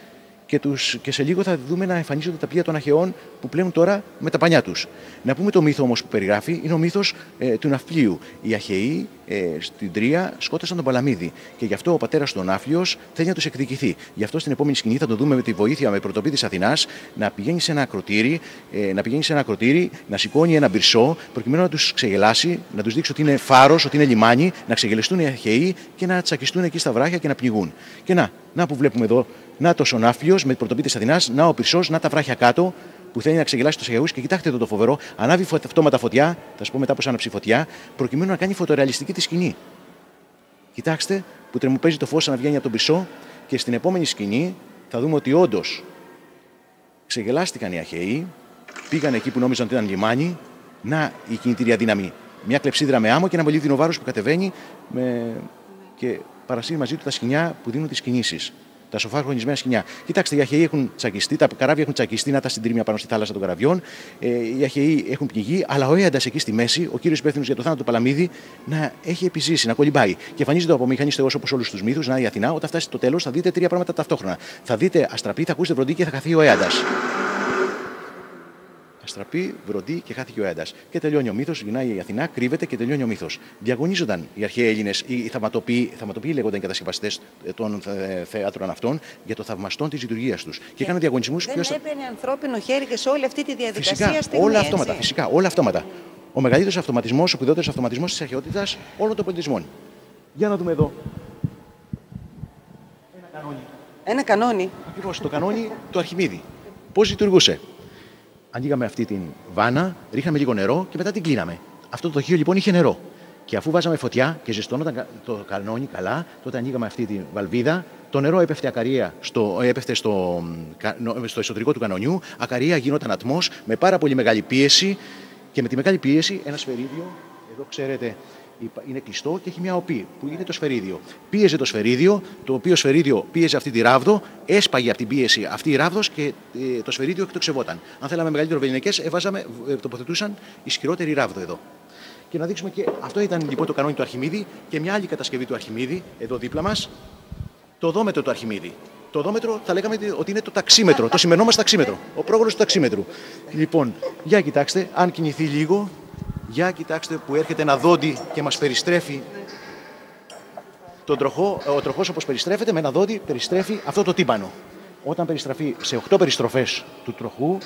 και, τους, και σε λίγο θα δούμε να εμφανίζονται τα πλοία των Αχαιών που πλέουν τώρα με τα πανιά τους. Να πούμε το μύθο όμως που περιγράφει είναι ο μύθος ε, του ναυπλίου. Οι Αχαιοί ε, στην Τρία σκότωσαν τον Παλαμίδη και γι' αυτό ο πατέρας του Ναύπλιο θέλει να τους εκδικηθεί. Γι' αυτό στην επόμενη σκηνή θα το δούμε με τη βοήθεια με πρωτοπή της Αθηνάς να πηγαίνει σε ένα ακροτήρι, ε, να πηγαίνει σε ένα ακροτήρι, να σηκώνει ένα μπυρσό προκειμένου να τους ξεγελάσει, να τους δείξει ότι είναι φάρος, ότι είναι λιμάνι, να ξεγελιστούν οι Αχαιοί και να τσακιστούν εκεί στα βράχια και να πνιγούν. Και να, να που βλέπουμε εδώ να το Σονάφλιο με πρωτοπή της Αθηνάς, να ο Πυρσός, να τα βράχια κάτω που θέλει να ξεγελάσει τους Αγίου. Και κοιτάξτε εδώ το φοβερό, ανάβει αυτόματα φωτιά, θα σα πω μετά πώς άναψε φωτιά, προκειμένου να κάνει φωτορεαλιστική τη σκηνή. Κοιτάξτε που τρεμοπαίζει το φως να βγαίνει από τον Πυρσό και στην επόμενη σκηνή θα δούμε ότι όντως ξεγελάστηκαν οι Αχαίοι, πήγαν εκεί που νόμιζαν ότι ήταν λιμάνι, να η κινητήρια δύναμη. Μια κλεψίδρα με άμμο και ένα βολίδινο βάρος που κατεβαίνει με... και παρασύρει μαζί του τα σκηνιά που δίνουν τις κινήσεις τα σοφά χρονισμένα σκηνιά. Κοιτάξτε, οι Αχαιοί έχουν τσακιστεί, τα καράβια έχουν τσακιστεί, να τα συντρίμια πάνω στη θάλασσα των καραβιών. Ε, οι Αχαιοί έχουν πνιγεί, αλλά ο Έαντας εκεί στη μέση, ο κύριος υπεύθυνος για το θάνατο του Παλαμίδη, να έχει επιζήσει, να κολυμπάει. Και εμφανίζεται από μηχανή Θεός όπως όλους τους μύθους, να η Αθηνά. Όταν φτάσει στο τέλος, θα δείτε τρία πράγματα ταυτόχρονα. Θα δείτε αστραπή, θα ακούσετε βροντί και θα χαθεί ο Έαντας στραπεί, βροντί και χάθηκε ο Έντας. Και τελειώνει ο μύθος, γυρνάει η Αθηνά, κρύβεται και τελειώνει ο μύθος. Διαγωνίζονταν οι αρχαίοι Έλληνες, οι θαυματοποιοί, θαυματοποιοί λέγονταν οι κατασκευαστές των θεάτρων αυτών, για το θαυμαστό της λειτουργίας τους. Και, και έκαναν διαγωνισμούς. Δεν ποιος... έπαιρνε ανθρώπινο χέρι και σε όλη αυτή τη διαδικασία φυσικά, στιγμή, όλα αυτόματα, φυσικά, όλα αυτόματα. Ο μεγαλύτερος αυτοματισμός, ο σπουδαιότερος αυτοματισμός της αρχαιότητας όλων των πολιτισμών. Για να δούμε εδώ. Ένα κανόνι. Ένα κανόνι. Ακριβώς το κανόνι του Αρχιμίδη. Πώς λειτουργούσε; Ανοίγαμε αυτή την βάνα, ρίχναμε λίγο νερό και μετά την κλείναμε. Αυτό το δοχείο λοιπόν είχε νερό. Και αφού βάζαμε φωτιά και ζεστώνονταν το κανόνι καλά, τότε ανοίγαμε αυτή τη βαλβίδα. Το νερό έπεφτε ακαρία στο, έπεφτε στο, στο εσωτερικό του κανονιού. Ακαρία γινόταν ατμός με πάρα πολύ μεγάλη πίεση. Και με τη μεγάλη πίεση ένα σφαιρίδιο, εδώ ξέρετε είναι κλειστό και έχει μια οπή που είναι το σφαιρίδιο. Πίεζε το σφαιρίδιο, το οποίο σφαιρίδιο πίεζε αυτή τη ράβδο, έσπαγε από την πίεση αυτή η ράβδος και ε, το σφαιρίδιο εκτοξευόταν. Αν θέλαμε μεγαλύτερο βεληνικέ, έβαζαμε, ε, τοποθετούσαν ισχυρότερη ράβδο εδώ. Και να δείξουμε και αυτό ήταν λοιπόν το κανόνι του Αρχιμίδη και μια άλλη κατασκευή του Αρχιμίδη, εδώ δίπλα μας, το δόμετρο του Αρχιμίδη. Το δόμετρο θα λέγαμε ότι είναι το ταξίμετρο, το σημερινό μας ταξίμετρο. Ο πρόγραμμα του ταξίμετρου. Λοιπόν, για κοιτάξτε, αν κινηθεί λίγο, για κοιτάξτε που έρχεται ένα δόντι και μας περιστρέφει τον τροχό, ο τροχός όπως περιστρέφεται με ένα δόντι περιστρέφει αυτό το τύμπανο. Όταν περιστραφεί σε 8 περιστροφές του τροχού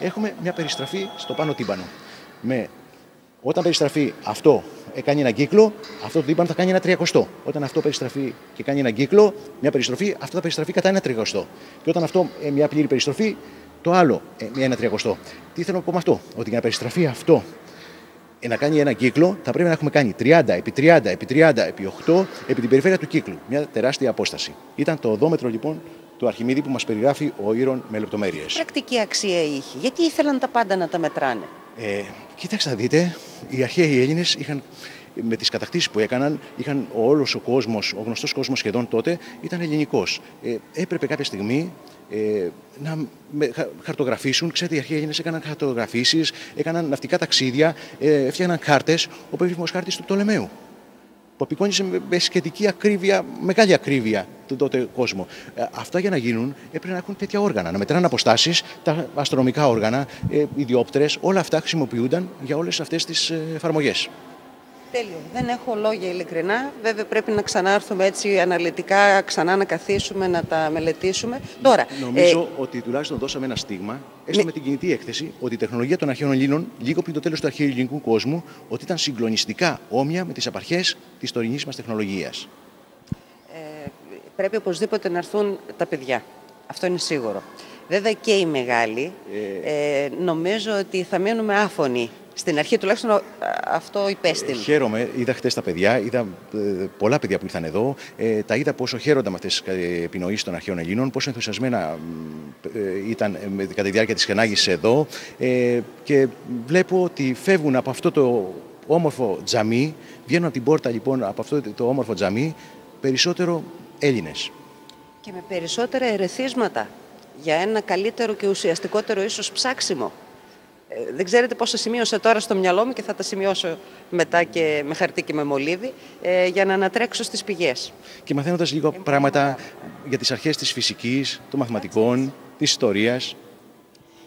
έχουμε μια περιστραφή στο πάνω τύμπανο. Με, όταν περιστραφεί αυτό ε, κάνει έναν κύκλο, αυτό το είπαν θα κάνει ένα τριακοστό. Όταν αυτό περιστραφεί και κάνει έναν κύκλο, μια περιστροφή, αυτό θα περιστραφεί κατά ένα τριακοστό. Και όταν αυτό, ε, μια πλήρη περιστροφή, το άλλο, ε, ένα τριακοστό. Τι θέλω να πω με αυτό, ότι για να περιστραφεί αυτό ε, να κάνει ένα κύκλο, θα πρέπει να έχουμε κάνει 30 επί 30 επί 30 επί 8 επί την περιφέρεια του κύκλου. Μια τεράστια απόσταση. Ήταν το οδόμετρο λοιπόν του Αρχιμίδη που μας περιγράφει ο Ήρων με λεπτομέρειες. Πρακτική αξία είχε; Γιατί ήθελαν τα πάντα να τα μετράνε; Ε, κοίταξε να δείτε, οι αρχαίοι Έλληνες είχαν με τις κατακτήσεις που έκαναν, είχαν ο όλος ο κόσμος, ο γνωστός κόσμος σχεδόν τότε, ήταν ελληνικός. Ε, έπρεπε κάποια στιγμή ε, να με, χαρτογραφήσουν. Ξέρετε, οι αρχαίοι Έλληνε έκαναν χαρτογραφήσεις, έκαναν ναυτικά ταξίδια, ε, έφτιαχναν χάρτε, ο περίφημος χάρτη του Πτολεμαίου. Που απεικόνισε με σχετική ακρίβεια, μεγάλη ακρίβεια τον τότε κόσμο. Ε, αυτά για να γίνουν έπρεπε να έχουν τέτοια όργανα. Να μετράνε αποστάσεις, τα αστρονομικά όργανα, ε, οι διόπτρε, όλα αυτά χρησιμοποιούνταν για όλες αυτές τις ε, εφαρμογές. Τέλειο. Δεν έχω λόγια ειλικρινά. Βέβαια πρέπει να ξανάρθουμε έτσι αναλυτικά, ξανά να καθίσουμε, να τα μελετήσουμε. Τώρα, Νομίζω ε... ότι τουλάχιστον δώσαμε ένα στίγμα, έστω με την κινητή έκθεση, ότι η τεχνολογία των αρχαίων Ελλήνων, λίγο πριν το τέλος του αρχαίου ελληνικού κόσμου, ότι ήταν συγκλονιστικά όμοια με τις απαρχές της τωρινής μας τεχνολογίας. Ε, πρέπει οπωσδήποτε να έρθουν τα παιδιά. Αυτό είναι σίγουρο. Βέβαια και οι μεγάλοι. Ε... Ε, νομίζω ότι θα μείνουμε άφωνοι στην αρχή τουλάχιστον αυτό υπέστην. Ε, χαίρομαι, είδα χτε τα παιδιά, είδα ε, πολλά παιδιά που ήρθαν εδώ. Ε, τα είδα πόσο χαίρονταν με αυτές τις επινοήσεις των αρχαίων Ελλήνων, πόσο ενθουσιασμένα ε, ήταν ε, κατά τη διάρκεια της χενάγηση εδώ. Ε, και βλέπω ότι φεύγουν από αυτό το όμορφο τζαμί, βγαίνουν από την πόρτα λοιπόν από αυτό το όμορφο τζαμί περισσότερο Έλληνες. Και με περισσότερα ερεθίσματα για ένα καλύτερο και ουσιαστικότερο ίσως ψάξιμο. Ε, δεν ξέρετε πόσα σημείωσα τώρα στο μυαλό μου και θα τα σημειώσω μετά και με χαρτί και με μολύβι ε, για να ανατρέξω στις πηγές. Και μαθαίνοντας λίγο πράγματα για τις αρχές της φυσικής, των μαθηματικών, της ιστορίας.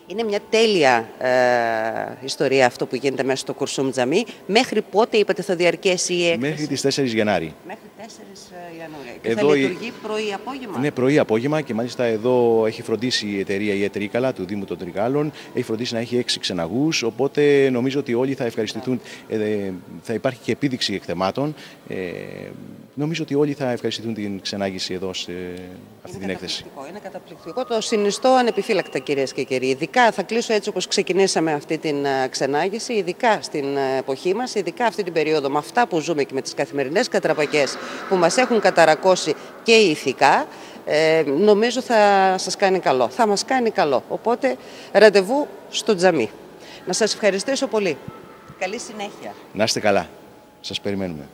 Είναι μια τέλεια ε, ιστορία αυτό που γίνεται μέσα στο Κουρσούμ Τζαμί. Μέχρι πότε είπατε θα διαρκέσει η έκθεση; Μέχρι τις 4 Γενάρη. Μέχρι 4 ε, Ιανουαρίου. Και εδώ θα λειτουργεί πρωί-απόγευμα. Ναι, πρωί-απόγευμα και μάλιστα εδώ έχει φροντίσει η εταιρεία η Ετρίκαλα του Δήμου των Τρικάλων. Έχει φροντίσει να έχει έξι ξεναγούς, οπότε νομίζω ότι όλοι θα ευχαριστηθούν. Ε, θα υπάρχει και επίδειξη εκθεμάτων. Ε, νομίζω ότι όλοι θα ευχαριστηθούν την ξενάγηση εδώ σε αυτή είναι την έκθεση. Είναι καταπληκτικό. Το συνιστώ ανεπιφύλακτα κυρίες και κύριοι. Ειδικά θα κλείσω έτσι όπως ξεκινήσαμε αυτή την ε, ξενάγηση, ειδικά στην ε, εποχή μας, ειδικά αυτή την περίοδο με αυτά που ζούμε και με τις καθημερινές κατραπακές που μας έχουν καταρακώσει και ηθικά. Ε, νομίζω θα σας κάνει καλό. Θα μας κάνει καλό. Οπότε ραντεβού στο τζαμί. Να σας ευχαριστήσω πολύ. Καλή συνέχεια. Να είστε καλά. Σας περιμένουμε.